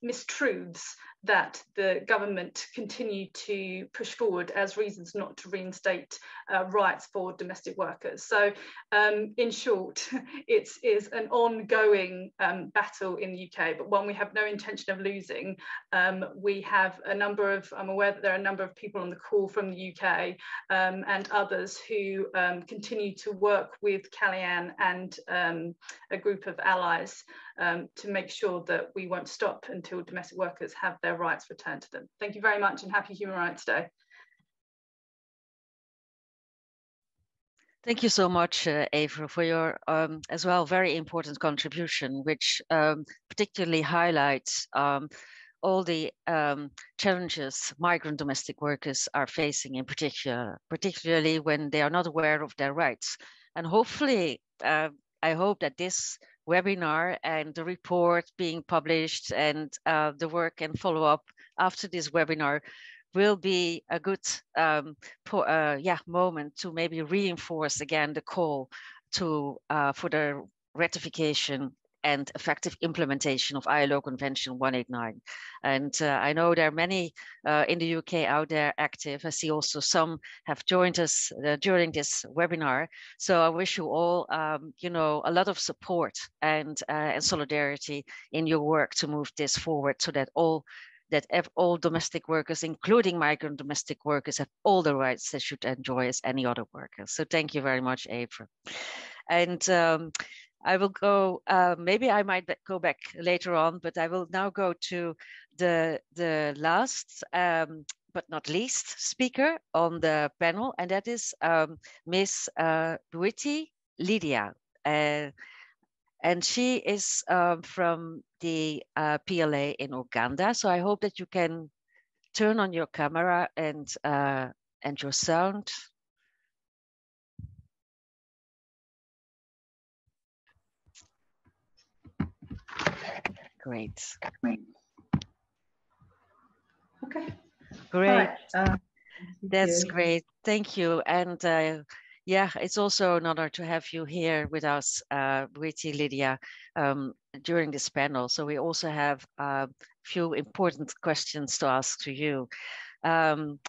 mistruths that the government continue to push forward as reasons not to reinstate uh, rights for domestic workers. So um, in short, *laughs* it is an ongoing um, battle in the UK, but one we have no intention of losing. Um, we have a number of, I'm aware that there are a number of people on the call from the UK um, and others who um, continue to work with Kalayaan and um, a group of allies to make sure that we won't stop until domestic workers have their rights returned to them. Thank you very much and happy Human Rights Day. Thank you so much, uh, for your um, as well very important contribution, which um, particularly highlights um, all the um, challenges migrant domestic workers are facing in particular, particularly when they are not aware of their rights. And hopefully, uh, I hope that this webinar and the report being published and uh, the work and follow up after this webinar will be a good um, uh, yeah moment to maybe reinforce again the call to uh, for the ratification and effective implementation of ILO Convention 189. And uh, I know there are many uh, in the UK out there active. I see also some have joined us uh, during this webinar. So I wish you all, um, you know, a lot of support and, uh, and solidarity in your work to move this forward so that all that all domestic workers, including migrant domestic workers, have all the rights they should enjoy as any other workers. So thank you very much, April. And um, I will go, uh, maybe I might go back later on, but I will now go to the, the last, um, but not least, speaker on the panel, and that is um, Miss uh, Buiti Lydia. Uh, and she is um, from the uh, PLA in Uganda. So I hope that you can turn on your camera and, uh, and your sound Great. Okay. Great. Right. Uh, That's you. great. Thank you. And uh, yeah, it's also an honor to have you here with us, uh, Lydia, um, during this panel. So we also have a few important questions to ask to you. Um,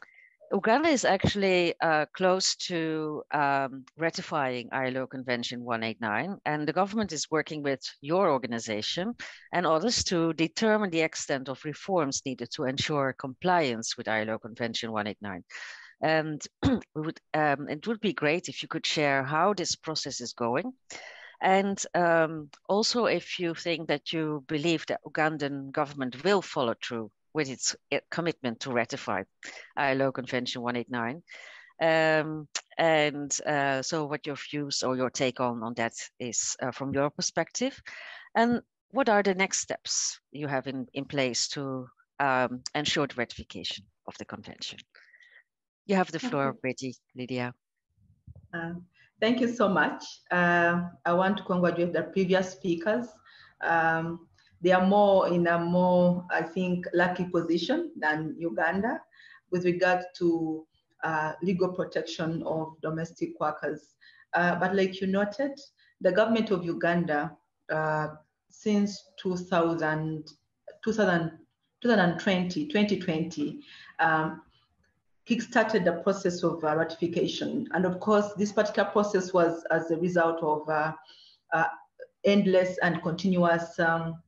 Uganda is actually uh, close to um, ratifying ILO Convention 189, and the government is working with your organization and others to determine the extent of reforms needed to ensure compliance with ILO Convention 189. And *clears throat* would, um, it would be great if you could share how this process is going. And um, also, if you think that you believe that Ugandan government will follow through with its commitment to ratify ILO Convention 189. Um, and uh, so what your views or your take on, on that is uh, from your perspective. And what are the next steps you have in, in place to um, ensure the ratification of the convention? You have the floor, Betty, Lydia. Uh, thank you so much. Uh, I want to congratulate the previous speakers. Um, they are more in a more, I think, lucky position than Uganda with regard to uh, legal protection of domestic workers. Uh, but like you noted, the government of Uganda, uh, since 2000, 2000, 2020, 2020, um, kickstarted the process of uh, ratification. And of course, this particular process was as a result of uh, uh, endless and continuous um,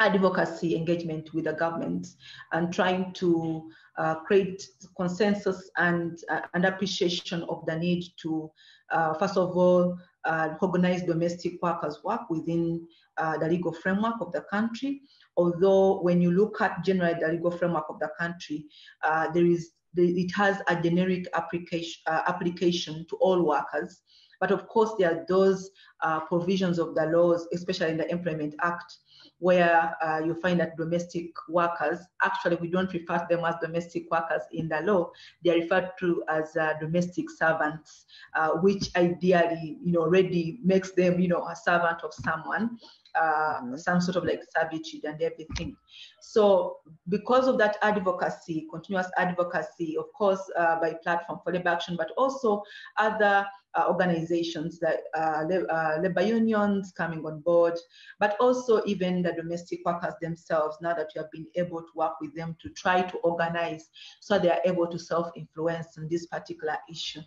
advocacy engagement with the government and trying to uh, create consensus and, uh, and appreciation of the need to, uh, first of all, uh, recognize domestic workers' work within uh, the legal framework of the country. Although when you look at generally the legal framework of the country, uh, there is it has a generic application, application to all workers But of course, there are those uh, provisions of the laws, especially in the Employment Act, where uh, you find that domestic workers, actually we don't refer to them as domestic workers in the law, they are referred to as uh, domestic servants, uh, which ideally, you know, already makes them, you know, a servant of someone. Uh, mm-hmm. some sort of like servitude and everything. So because of that advocacy, continuous advocacy, of course, uh, by platform for labor action, but also other uh, organizations that uh, uh, labor unions coming on board, but also even the domestic workers themselves. Now that you have been able to work with them to try to organize, so they are able to self-influence on this particular issue.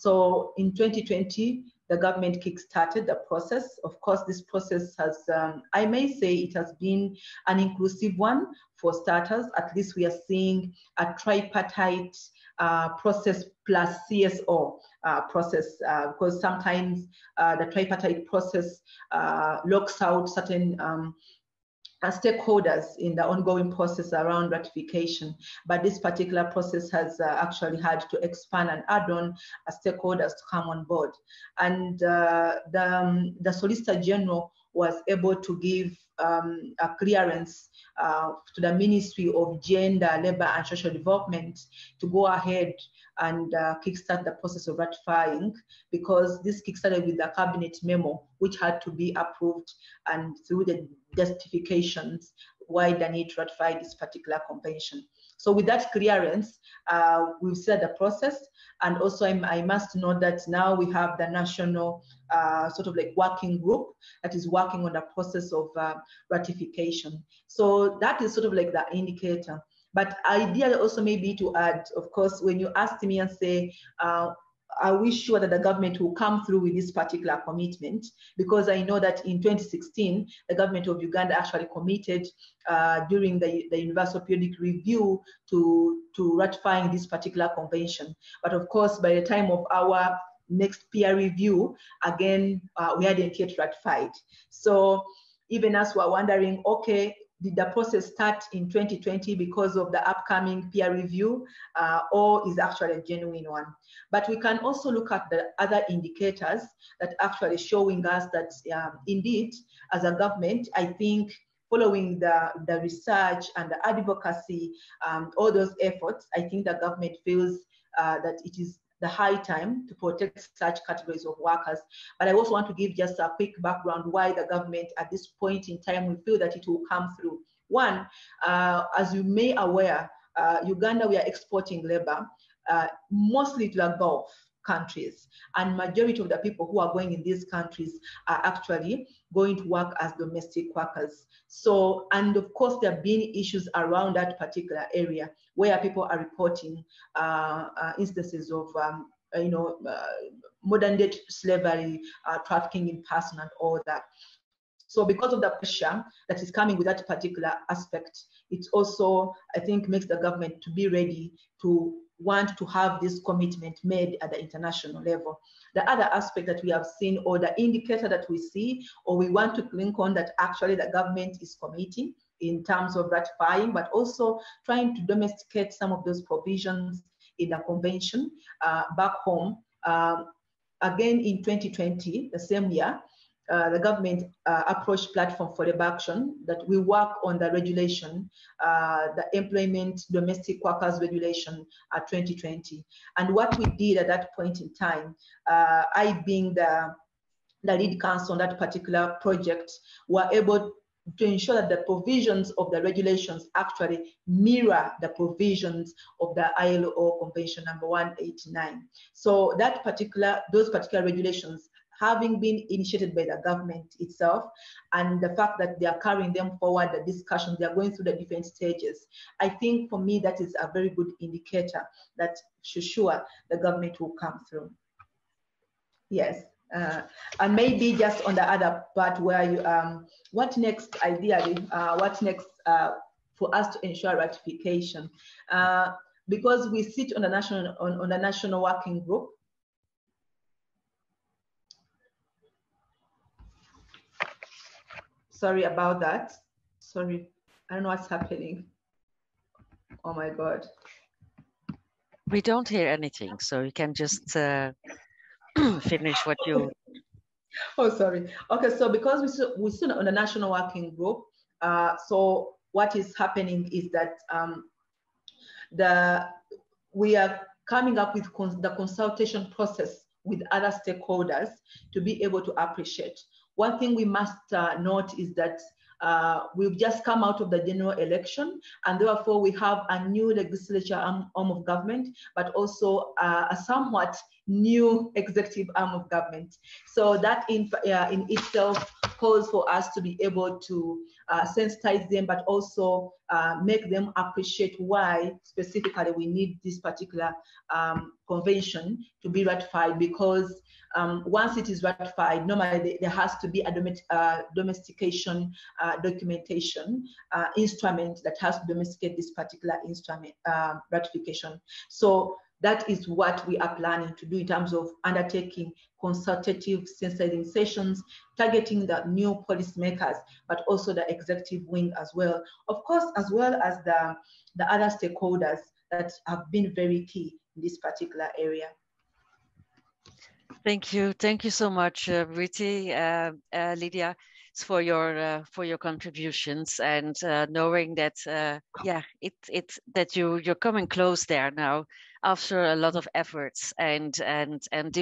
So in 2020, the government kick-started the process. Of course, this process has, um, I may say, it has been an inclusive one for starters. At least we are seeing a tripartite uh, process plus CSO uh, process uh, because sometimes uh, the tripartite process uh, locks out certain um, stakeholders in the ongoing process around ratification. But this particular process has uh, actually had to expand and add on uh, stakeholders to come on board. And uh, the, um, the Solicitor General was able to give um, a clearance uh, to the Ministry of Gender, Labour and Social Development to go ahead and uh, kickstart the process of ratifying because this kickstarted with the cabinet memo, which had to be approved and through the justifications why the need to ratify this particular convention. So with that clearance, uh, we've set the process. And also I, I, must note that now we have the national uh, sort of like working group that is working on the process of uh, ratification. So that is sort of like the indicator. But ideally also maybe to add, of course, when you asked me and say, uh, are we sure that the government will come through with this particular commitment? Because I know that in 2016, the government of Uganda actually committed uh, during the, the Universal Periodic Review to, to ratifying this particular convention. But of course, by the time of our next peer review, again, uh, we hadn't yet ratified. So even as we're wondering, okay, did the process start in 2020 because of the upcoming peer review uh, or is actually a genuine one? But we can also look at the other indicators that actually showing us that um, indeed, as a government, I think following the, the research and the advocacy, um, all those efforts, I think the government feels uh, that it is the high time to protect such categories of workers. But I also want to give just a quick background why the government at this point in time we feel that it will come through. One, uh, as you may aware, uh, Uganda, we are exporting labor uh, mostly to the Gulf countries. And majority of the people who are going in these countries are actually going to work as domestic workers. So, and of course, there have been issues around that particular area where people are reporting uh, uh, instances of, um, uh, you know, uh, modern day slavery, uh, trafficking in person, and all that. So because of the pressure that is coming with that particular aspect, it also, I think, makes the government to be ready to want to have this commitment made at the international level. The other aspect that we have seen, or the indicator that we see, or we want to link on that actually the government is committing in terms of ratifying, but also trying to domesticate some of those provisions in the convention uh, back home. Um, again, in 2020, the same year, uh, the government uh, approach platform for the action that we work on the regulation, uh, the employment domestic workers regulation at 2020. And what we did at that point in time, uh, I being the, the lead counsel on that particular project, were able to ensure that the provisions of the regulations actually mirror the provisions of the ILO Convention number 189. So that particular, those particular regulations having been initiated by the government itself and the fact that they are carrying them forward, the discussions, they are going through the different stages. I think for me, that is a very good indicator that sure the government will come through. Yes. Uh, and maybe just on the other part where you, um, what next ideally, uh, what next uh, for us to ensure ratification? Uh, because we sit on the national, on, on national working group, Sorry about that. Sorry. I don't know what's happening. Oh my God. We don't hear anything, so you can just uh, *clears throat* finish what you. *laughs* oh, sorry. Okay, so because we we still on a national working group, uh, so what is happening is that um, the we are coming up with cons the consultation process with other stakeholders to be able to appreciate. One thing we must uh, note is that uh, we've just come out of the general election, and therefore we have a new legislature arm, arm of government, but also uh, a somewhat new executive arm of government. So that in, uh, in itself calls for us to be able to uh, sensitize them, but also uh, make them appreciate why specifically we need this particular um, convention to be ratified because um, once it is ratified, normally there has to be a uh, domestication uh, documentation uh, instrument that has to domesticate this particular instrument uh, ratification. So that is what we are planning to do in terms of undertaking consultative sensitizing sessions, targeting the new policymakers, but also the executive wing as well. Of course, as well as the, the other stakeholders that have been very key in this particular area. Thank you. Thank you so much, uh, uh, uh, Lydia, for your uh, for your contributions and uh, knowing that uh, yeah, it it that you you're coming close there now after a lot of efforts and and and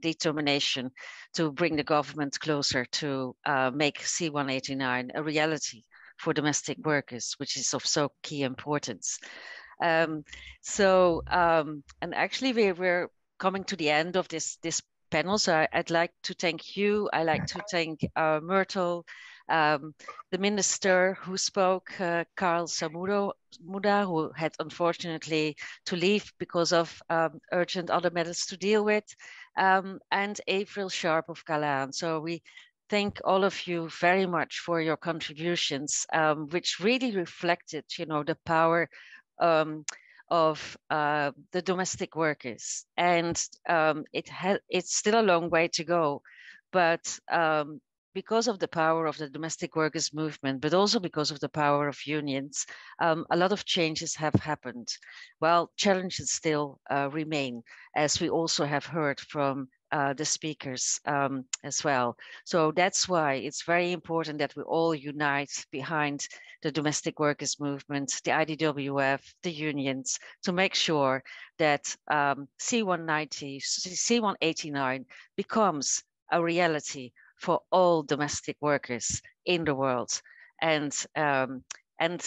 determination to bring the government closer to uh, make C189 a reality for domestic workers, which is of so key importance. Um, so um, and actually we, we're coming to the end of this this panel. So I, would like to thank you. I like to thank uh, Myrtle, um, the minister who spoke, uh, Karl Samuro, Muda, who had unfortunately to leave because of um, urgent other matters to deal with, um, and Avril Sharp of Kalayaan. So we thank all of you very much for your contributions, um, which really reflected, you know, the power um, of uh, the domestic workers, and um, it it's still a long way to go, but um, because of the power of the domestic workers movement, but also because of the power of unions, um, a lot of changes have happened. While challenges still uh, remain, as we also have heard from uh, the speakers um, as well. So that's why it's very important that we all unite behind the domestic workers movement, the IDWF, the unions, to make sure that um, C190, C189 becomes a reality for all domestic workers in the world. And, um, and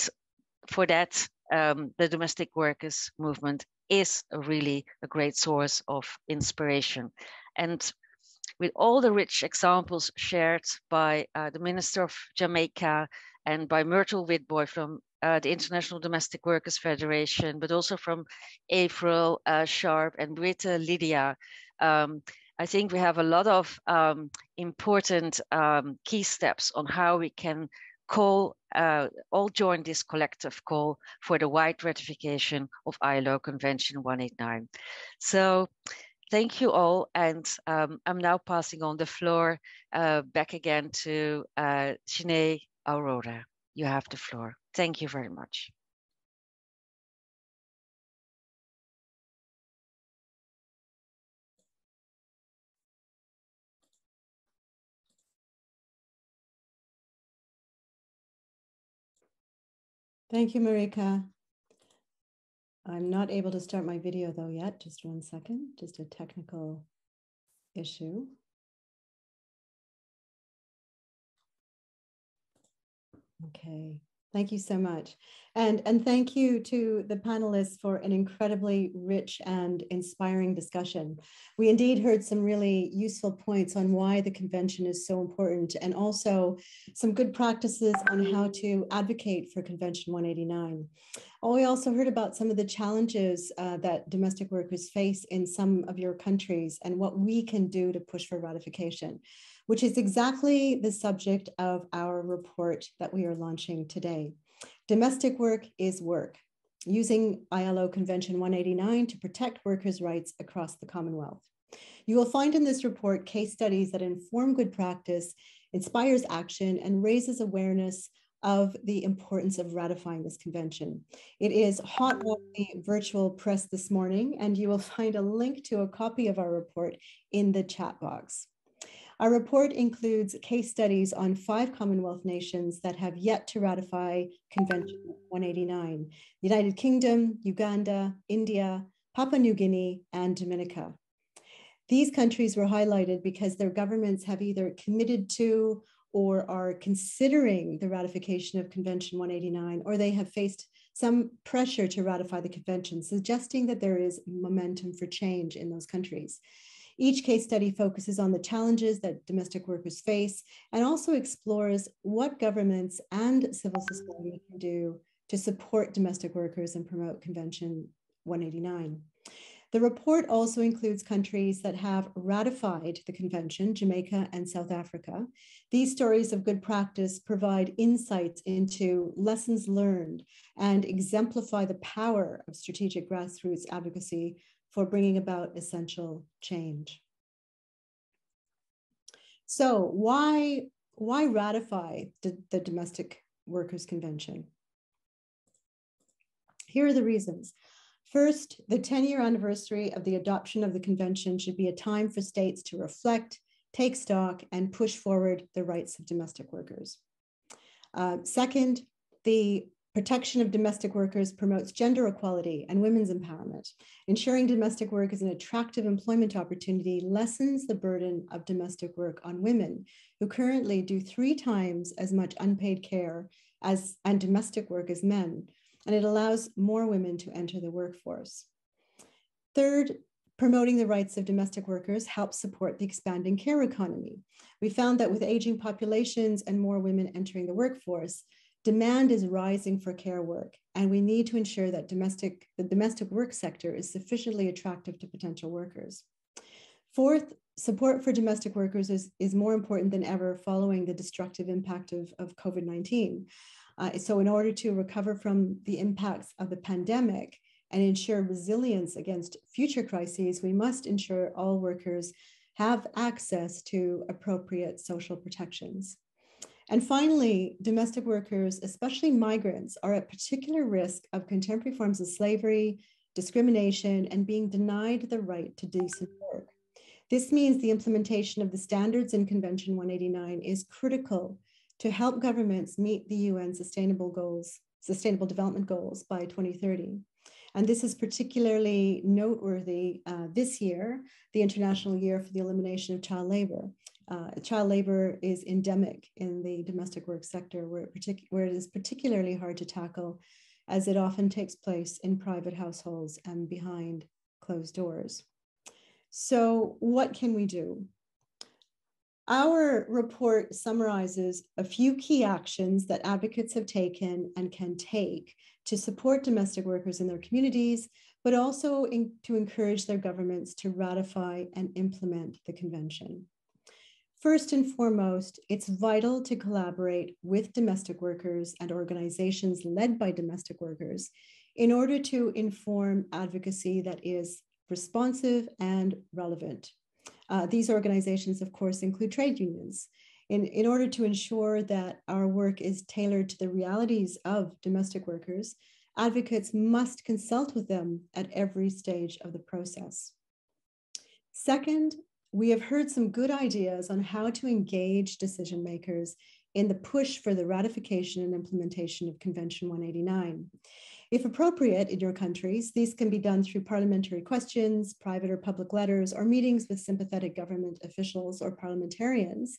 for that, um, the domestic workers movement is really a great source of inspiration. And with all the rich examples shared by uh, the Minister of Jamaica and by Myrtle Witbooi from uh, the International Domestic Workers Federation, but also from Avril uh, Sharp and Rita Lydia. Um, I think we have a lot of um, important um, key steps on how we can call, uh, all join this collective call for the wide ratification of ILO Convention 189. So thank you all. And um, I'm now passing on the floor uh, back again to uh, Sneh Aurora. You have the floor. Thank you very much. Thank you, Marieke. I'm not able to start my video though yet. Just one second, just a technical issue. Okay. Thank you so much. And, and thank you to the panelists for an incredibly rich and inspiring discussion. We indeed heard some really useful points on why the convention is so important and also some good practices on how to advocate for Convention 189. Oh, we also heard about some of the challenges uh, that domestic workers face in some of your countries and what we can do to push for ratification which is exactly the subject of our report that we are launching today. Domestic work is work, using ILO Convention 189 to protect workers' rights across the Commonwealth. You will find in this report case studies that inform good practice, inspires action, and raises awareness of the importance of ratifying this convention. It is hot off the virtual press this morning, and you will find a link to a copy of our report in the chat box. Our report includes case studies on five Commonwealth nations that have yet to ratify Convention 189, the United Kingdom, Uganda, India, Papua New Guinea, and Dominica. These countries were highlighted because their governments have either committed to or are considering the ratification of Convention 189, or they have faced some pressure to ratify the convention, suggesting that there is momentum for change in those countries. Each case study focuses on the challenges that domestic workers face and also explores what governments and civil society can do to support domestic workers and promote Convention 189. The report also includes countries that have ratified the convention, Jamaica and South Africa. These stories of good practice provide insights into lessons learned and exemplify the power of strategic grassroots advocacy for bringing about essential change. So why, why ratify the, the Domestic Workers Convention? Here are the reasons. First, the 10 year anniversary of the adoption of the convention should be a time for states to reflect, take stock, and push forward the rights of domestic workers. Uh, second, the protection of domestic workers promotes gender equality and women's empowerment. Ensuring domestic work is an attractive employment opportunity lessens the burden of domestic work on women, who currently do three times as much unpaid care as and domestic work as men, and it allows more women to enter the workforce. Third, promoting the rights of domestic workers helps support the expanding care economy. We found that with aging populations and more women entering the workforce, demand is rising for care work, and we need to ensure that domestic, the domestic work sector is sufficiently attractive to potential workers. Fourth, support for domestic workers is, is more important than ever following the destructive impact of, of COVID-19. Uh, so in order to recover from the impacts of the pandemic and ensure resilience against future crises, we must ensure all workers have access to appropriate social protections. And finally, domestic workers, especially migrants, are at particular risk of contemporary forms of slavery, discrimination, and being denied the right to decent work. This means the implementation of the standards in Convention 189 is critical to help governments meet the UN sustainable goals, sustainable development goals by 2030. And this is particularly noteworthy uh, this year, the International Year for the Elimination of Child Labor. Uh, child labor is endemic in the domestic work sector, where it, partic- where it is particularly hard to tackle, as it often takes place in private households and behind closed doors. So, what can we do? Our report summarizes a few key actions that advocates have taken and can take to support domestic workers in their communities, but also in, to encourage their governments to ratify and implement the convention. First and foremost, it's vital to collaborate with domestic workers and organizations led by domestic workers in order to inform advocacy that is responsive and relevant. Uh, these organizations, of course, include trade unions. In, in order to ensure that our work is tailored to the realities of domestic workers, advocates must consult with them at every stage of the process. Second, we have heard some good ideas on how to engage decision makers in the push for the ratification and implementation of Convention 189. If appropriate in your countries, these can be done through parliamentary questions, private or public letters, or meetings with sympathetic government officials or parliamentarians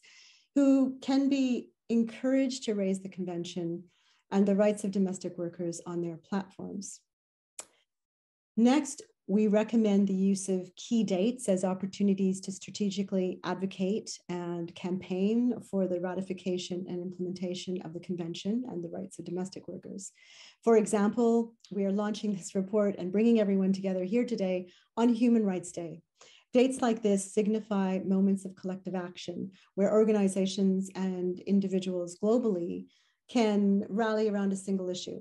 who can be encouraged to raise the convention and the rights of domestic workers on their platforms. Next, we recommend the use of key dates as opportunities to strategically advocate and campaign for the ratification and implementation of the convention and the rights of domestic workers. For example, we are launching this report and bringing everyone together here today on Human Rights Day. Dates like this signify moments of collective action where organizations and individuals globally can rally around a single issue.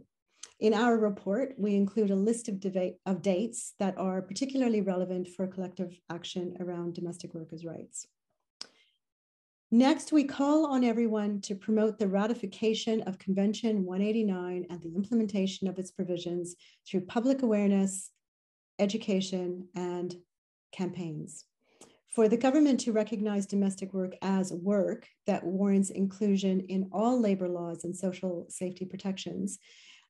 In our report, we include a list of, of dates that are particularly relevant for collective action around domestic workers' rights. Next, we call on everyone to promote the ratification of Convention 189 and the implementation of its provisions through public awareness, education, and campaigns. For the government to recognize domestic work as work that warrants inclusion in all labor laws and social safety protections,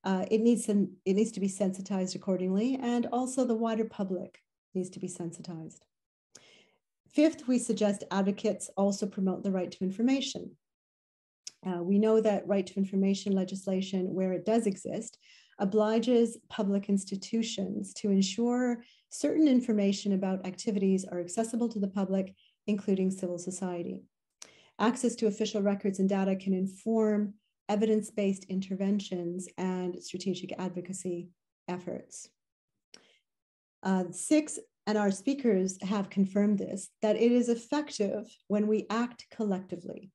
uh, it, needs some, it needs to be sensitized accordingly, and also the wider public needs to be sensitized. Fifth, we suggest advocates also promote the right to information. Uh, we know that right to information legislation, where it does exist, obliges public institutions to ensure certain information about activities are accessible to the public, including civil society. Access to official records and data can inform evidence-based interventions and strategic advocacy efforts. Uh, six, and our speakers have confirmed this, that it is effective when we act collectively.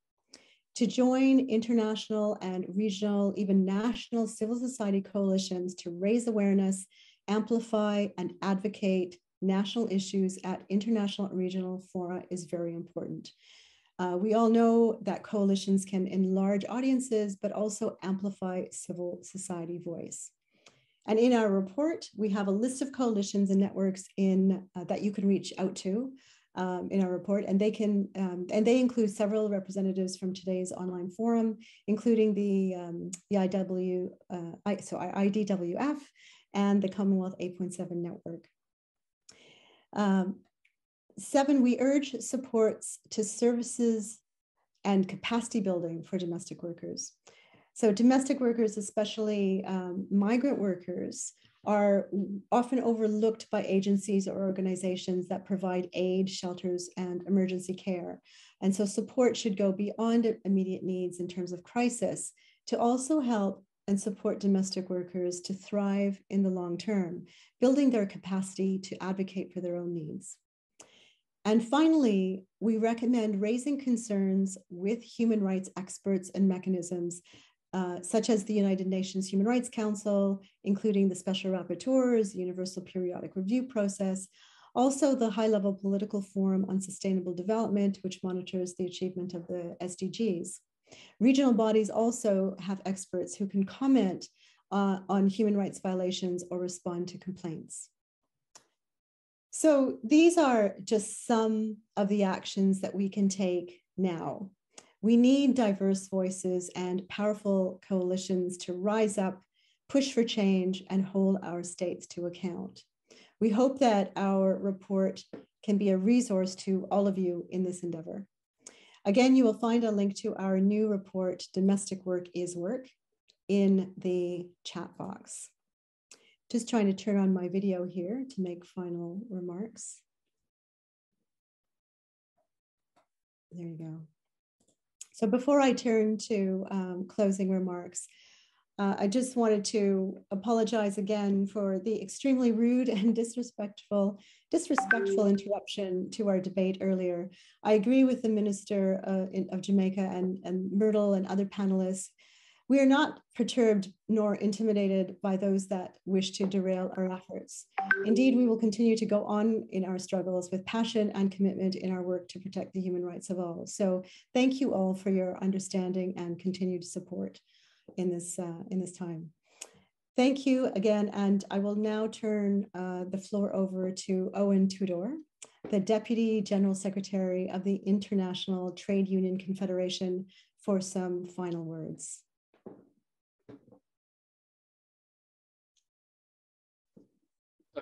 To join international and regional, even national civil society coalitions to raise awareness, amplify, and advocate national issues at international and regional fora is very important. Uh, we all know that coalitions can enlarge audiences, but also amplify civil society voice. And in our report, we have a list of coalitions and networks in uh, that you can reach out to um, in our report, and they can um, and they include several representatives from today's online forum, including the um, the IW uh, I, so IDWF and the Commonwealth 8.7 network. Um, seven, we urge supports to services and capacity building for domestic workers. So domestic workers, especially um, migrant workers, are often overlooked by agencies or organizations that provide aid, shelters, and emergency care. And so support should go beyond immediate needs in terms of crisis to also help and support domestic workers to thrive in the long term, building their capacity to advocate for their own needs. And finally, we recommend raising concerns with human rights experts and mechanisms uh, such as the United Nations Human Rights Council, including the special rapporteurs, Universal Periodic Review process, also the High Level Political Forum on Sustainable Development, which monitors the achievement of the SDGs. Regional bodies also have experts who can comment uh, on human rights violations or respond to complaints. So these are just some of the actions that we can take now we need diverse voices and powerful coalitions to rise up, push for change, and hold our states to account. We hope that our report can be a resource to all of you in this endeavor. Again, you will find a link to our new report, Domestic Work is Work, in the chat box. Just trying to turn on my video here to make final remarks. There you go. So before I turn to um, closing remarks, uh, I just wanted to apologize again for the extremely rude *laughs* and disrespectful, disrespectful interruption to our debate earlier. I agree with the Minister uh, in, of Jamaica and, and Myrtle and other panelists we are not perturbed nor intimidated by those that wish to derail our efforts. Indeed, we will continue to go on in our struggles with passion and commitment in our work to protect the human rights of all. So thank you all for your understanding and continued support in this, uh, in this time. Thank you again, and I will now turn uh, the floor over to Owen Tudor, the Deputy General Secretary of the International Trade Union Confederation for some final words.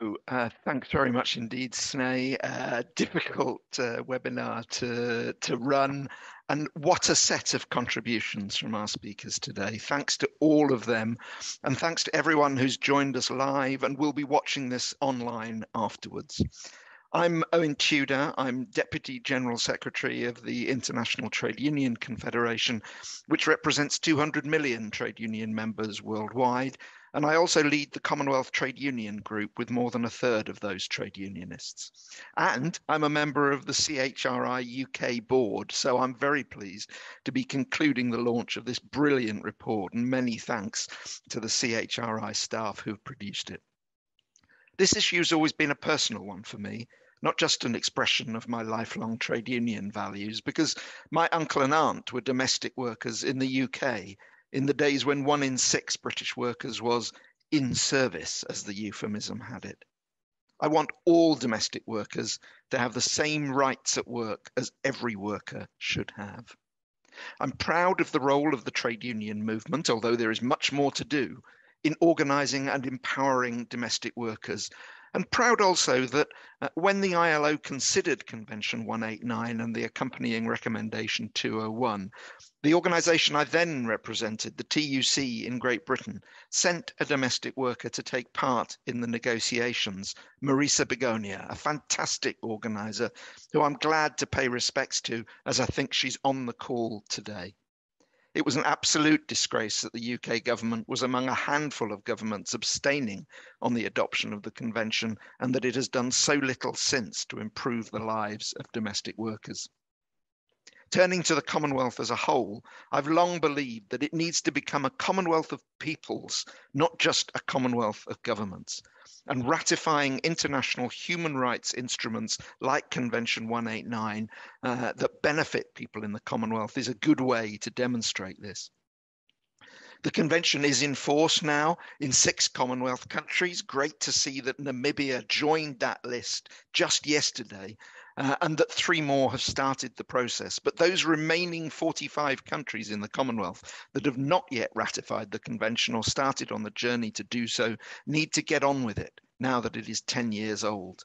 Oh, uh, thanks very much indeed, Sneh. Uh, difficult uh, webinar to, to run. And what a set of contributions from our speakers today. Thanks to all of them. And thanks to everyone who's joined us live and will be watching this online afterwards. I'm Owen Tudor. I'm Deputy General Secretary of the International Trade Union Confederation, which represents 200 million trade union members worldwide and I also lead the Commonwealth Trade Union Group with more than a third of those trade unionists. And I'm a member of the CHRI UK board, so I'm very pleased to be concluding the launch of this brilliant report, and many thanks to the CHRI staff who have produced it. This issue has always been a personal one for me, not just an expression of my lifelong trade union values, because my uncle and aunt were domestic workers in the UK in the days when one in six British workers was in service, as the euphemism had it. I want all domestic workers to have the same rights at work as every worker should have. I'm proud of the role of the trade union movement, although there is much more to do in organising and empowering domestic workers and proud also that uh, when the ILO considered Convention 189 and the accompanying recommendation 201, the organisation I then represented, the TUC in Great Britain, sent a domestic worker to take part in the negotiations, Marissa Begonia, a fantastic organiser who I'm glad to pay respects to as I think she's on the call today. It was an absolute disgrace that the UK government was among a handful of governments abstaining on the adoption of the convention and that it has done so little since to improve the lives of domestic workers. Turning to the Commonwealth as a whole, I've long believed that it needs to become a Commonwealth of peoples, not just a Commonwealth of governments and ratifying international human rights instruments like Convention 189 uh, that benefit people in the Commonwealth is a good way to demonstrate this. The convention is in force now in six Commonwealth countries. Great to see that Namibia joined that list just yesterday uh, and that three more have started the process. But those remaining 45 countries in the Commonwealth that have not yet ratified the convention or started on the journey to do so need to get on with it now that it is 10 years old.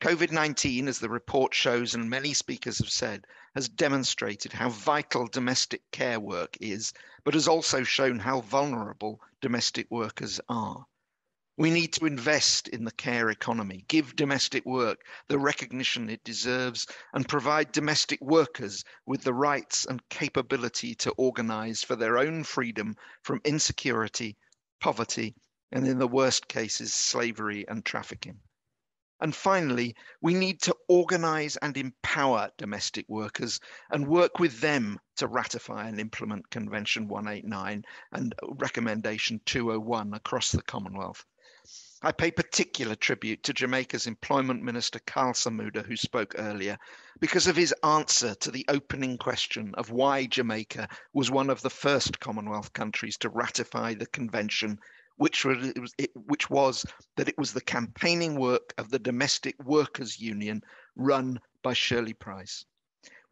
COVID 19, as the report shows, and many speakers have said, has demonstrated how vital domestic care work is, but has also shown how vulnerable domestic workers are. We need to invest in the care economy, give domestic work the recognition it deserves, and provide domestic workers with the rights and capability to organize for their own freedom from insecurity, poverty, and in the worst cases, slavery and trafficking. And finally, we need to organize and empower domestic workers and work with them to ratify and implement Convention 189 and Recommendation 201 across the Commonwealth. I pay particular tribute to Jamaica's Employment Minister Karl Samuda, who spoke earlier, because of his answer to the opening question of why Jamaica was one of the first Commonwealth countries to ratify the convention, which was, which was that it was the campaigning work of the Domestic Workers Union run by Shirley Pryce.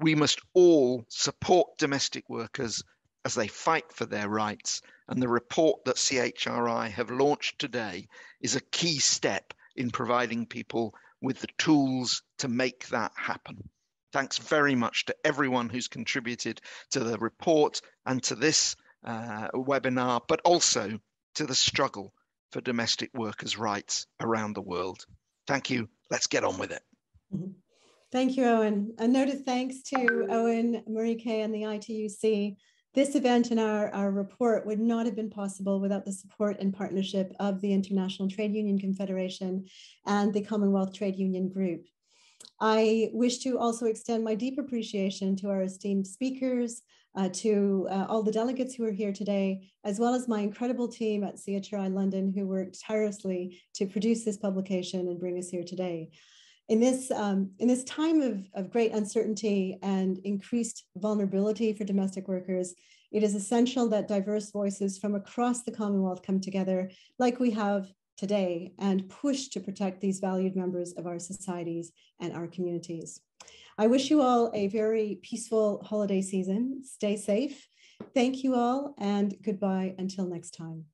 We must all support domestic workers as they fight for their rights. And the report that CHRI have launched today is a key step in providing people with the tools to make that happen. Thanks very much to everyone who's contributed to the report and to this uh, webinar, but also to the struggle for domestic workers' rights around the world. Thank you. Let's get on with it. Mm-hmm. Thank you, Owen. A note of thanks to Owen, Marieke, and the ITUC this event and our, our report would not have been possible without the support and partnership of the International Trade Union Confederation and the Commonwealth Trade Union Group. I wish to also extend my deep appreciation to our esteemed speakers, uh, to uh, all the delegates who are here today, as well as my incredible team at CHRI London who worked tirelessly to produce this publication and bring us here today. In this, um, in this time of, of great uncertainty and increased vulnerability for domestic workers, it is essential that diverse voices from across the Commonwealth come together like we have today and push to protect these valued members of our societies and our communities. I wish you all a very peaceful holiday season. Stay safe. Thank you all and goodbye until next time.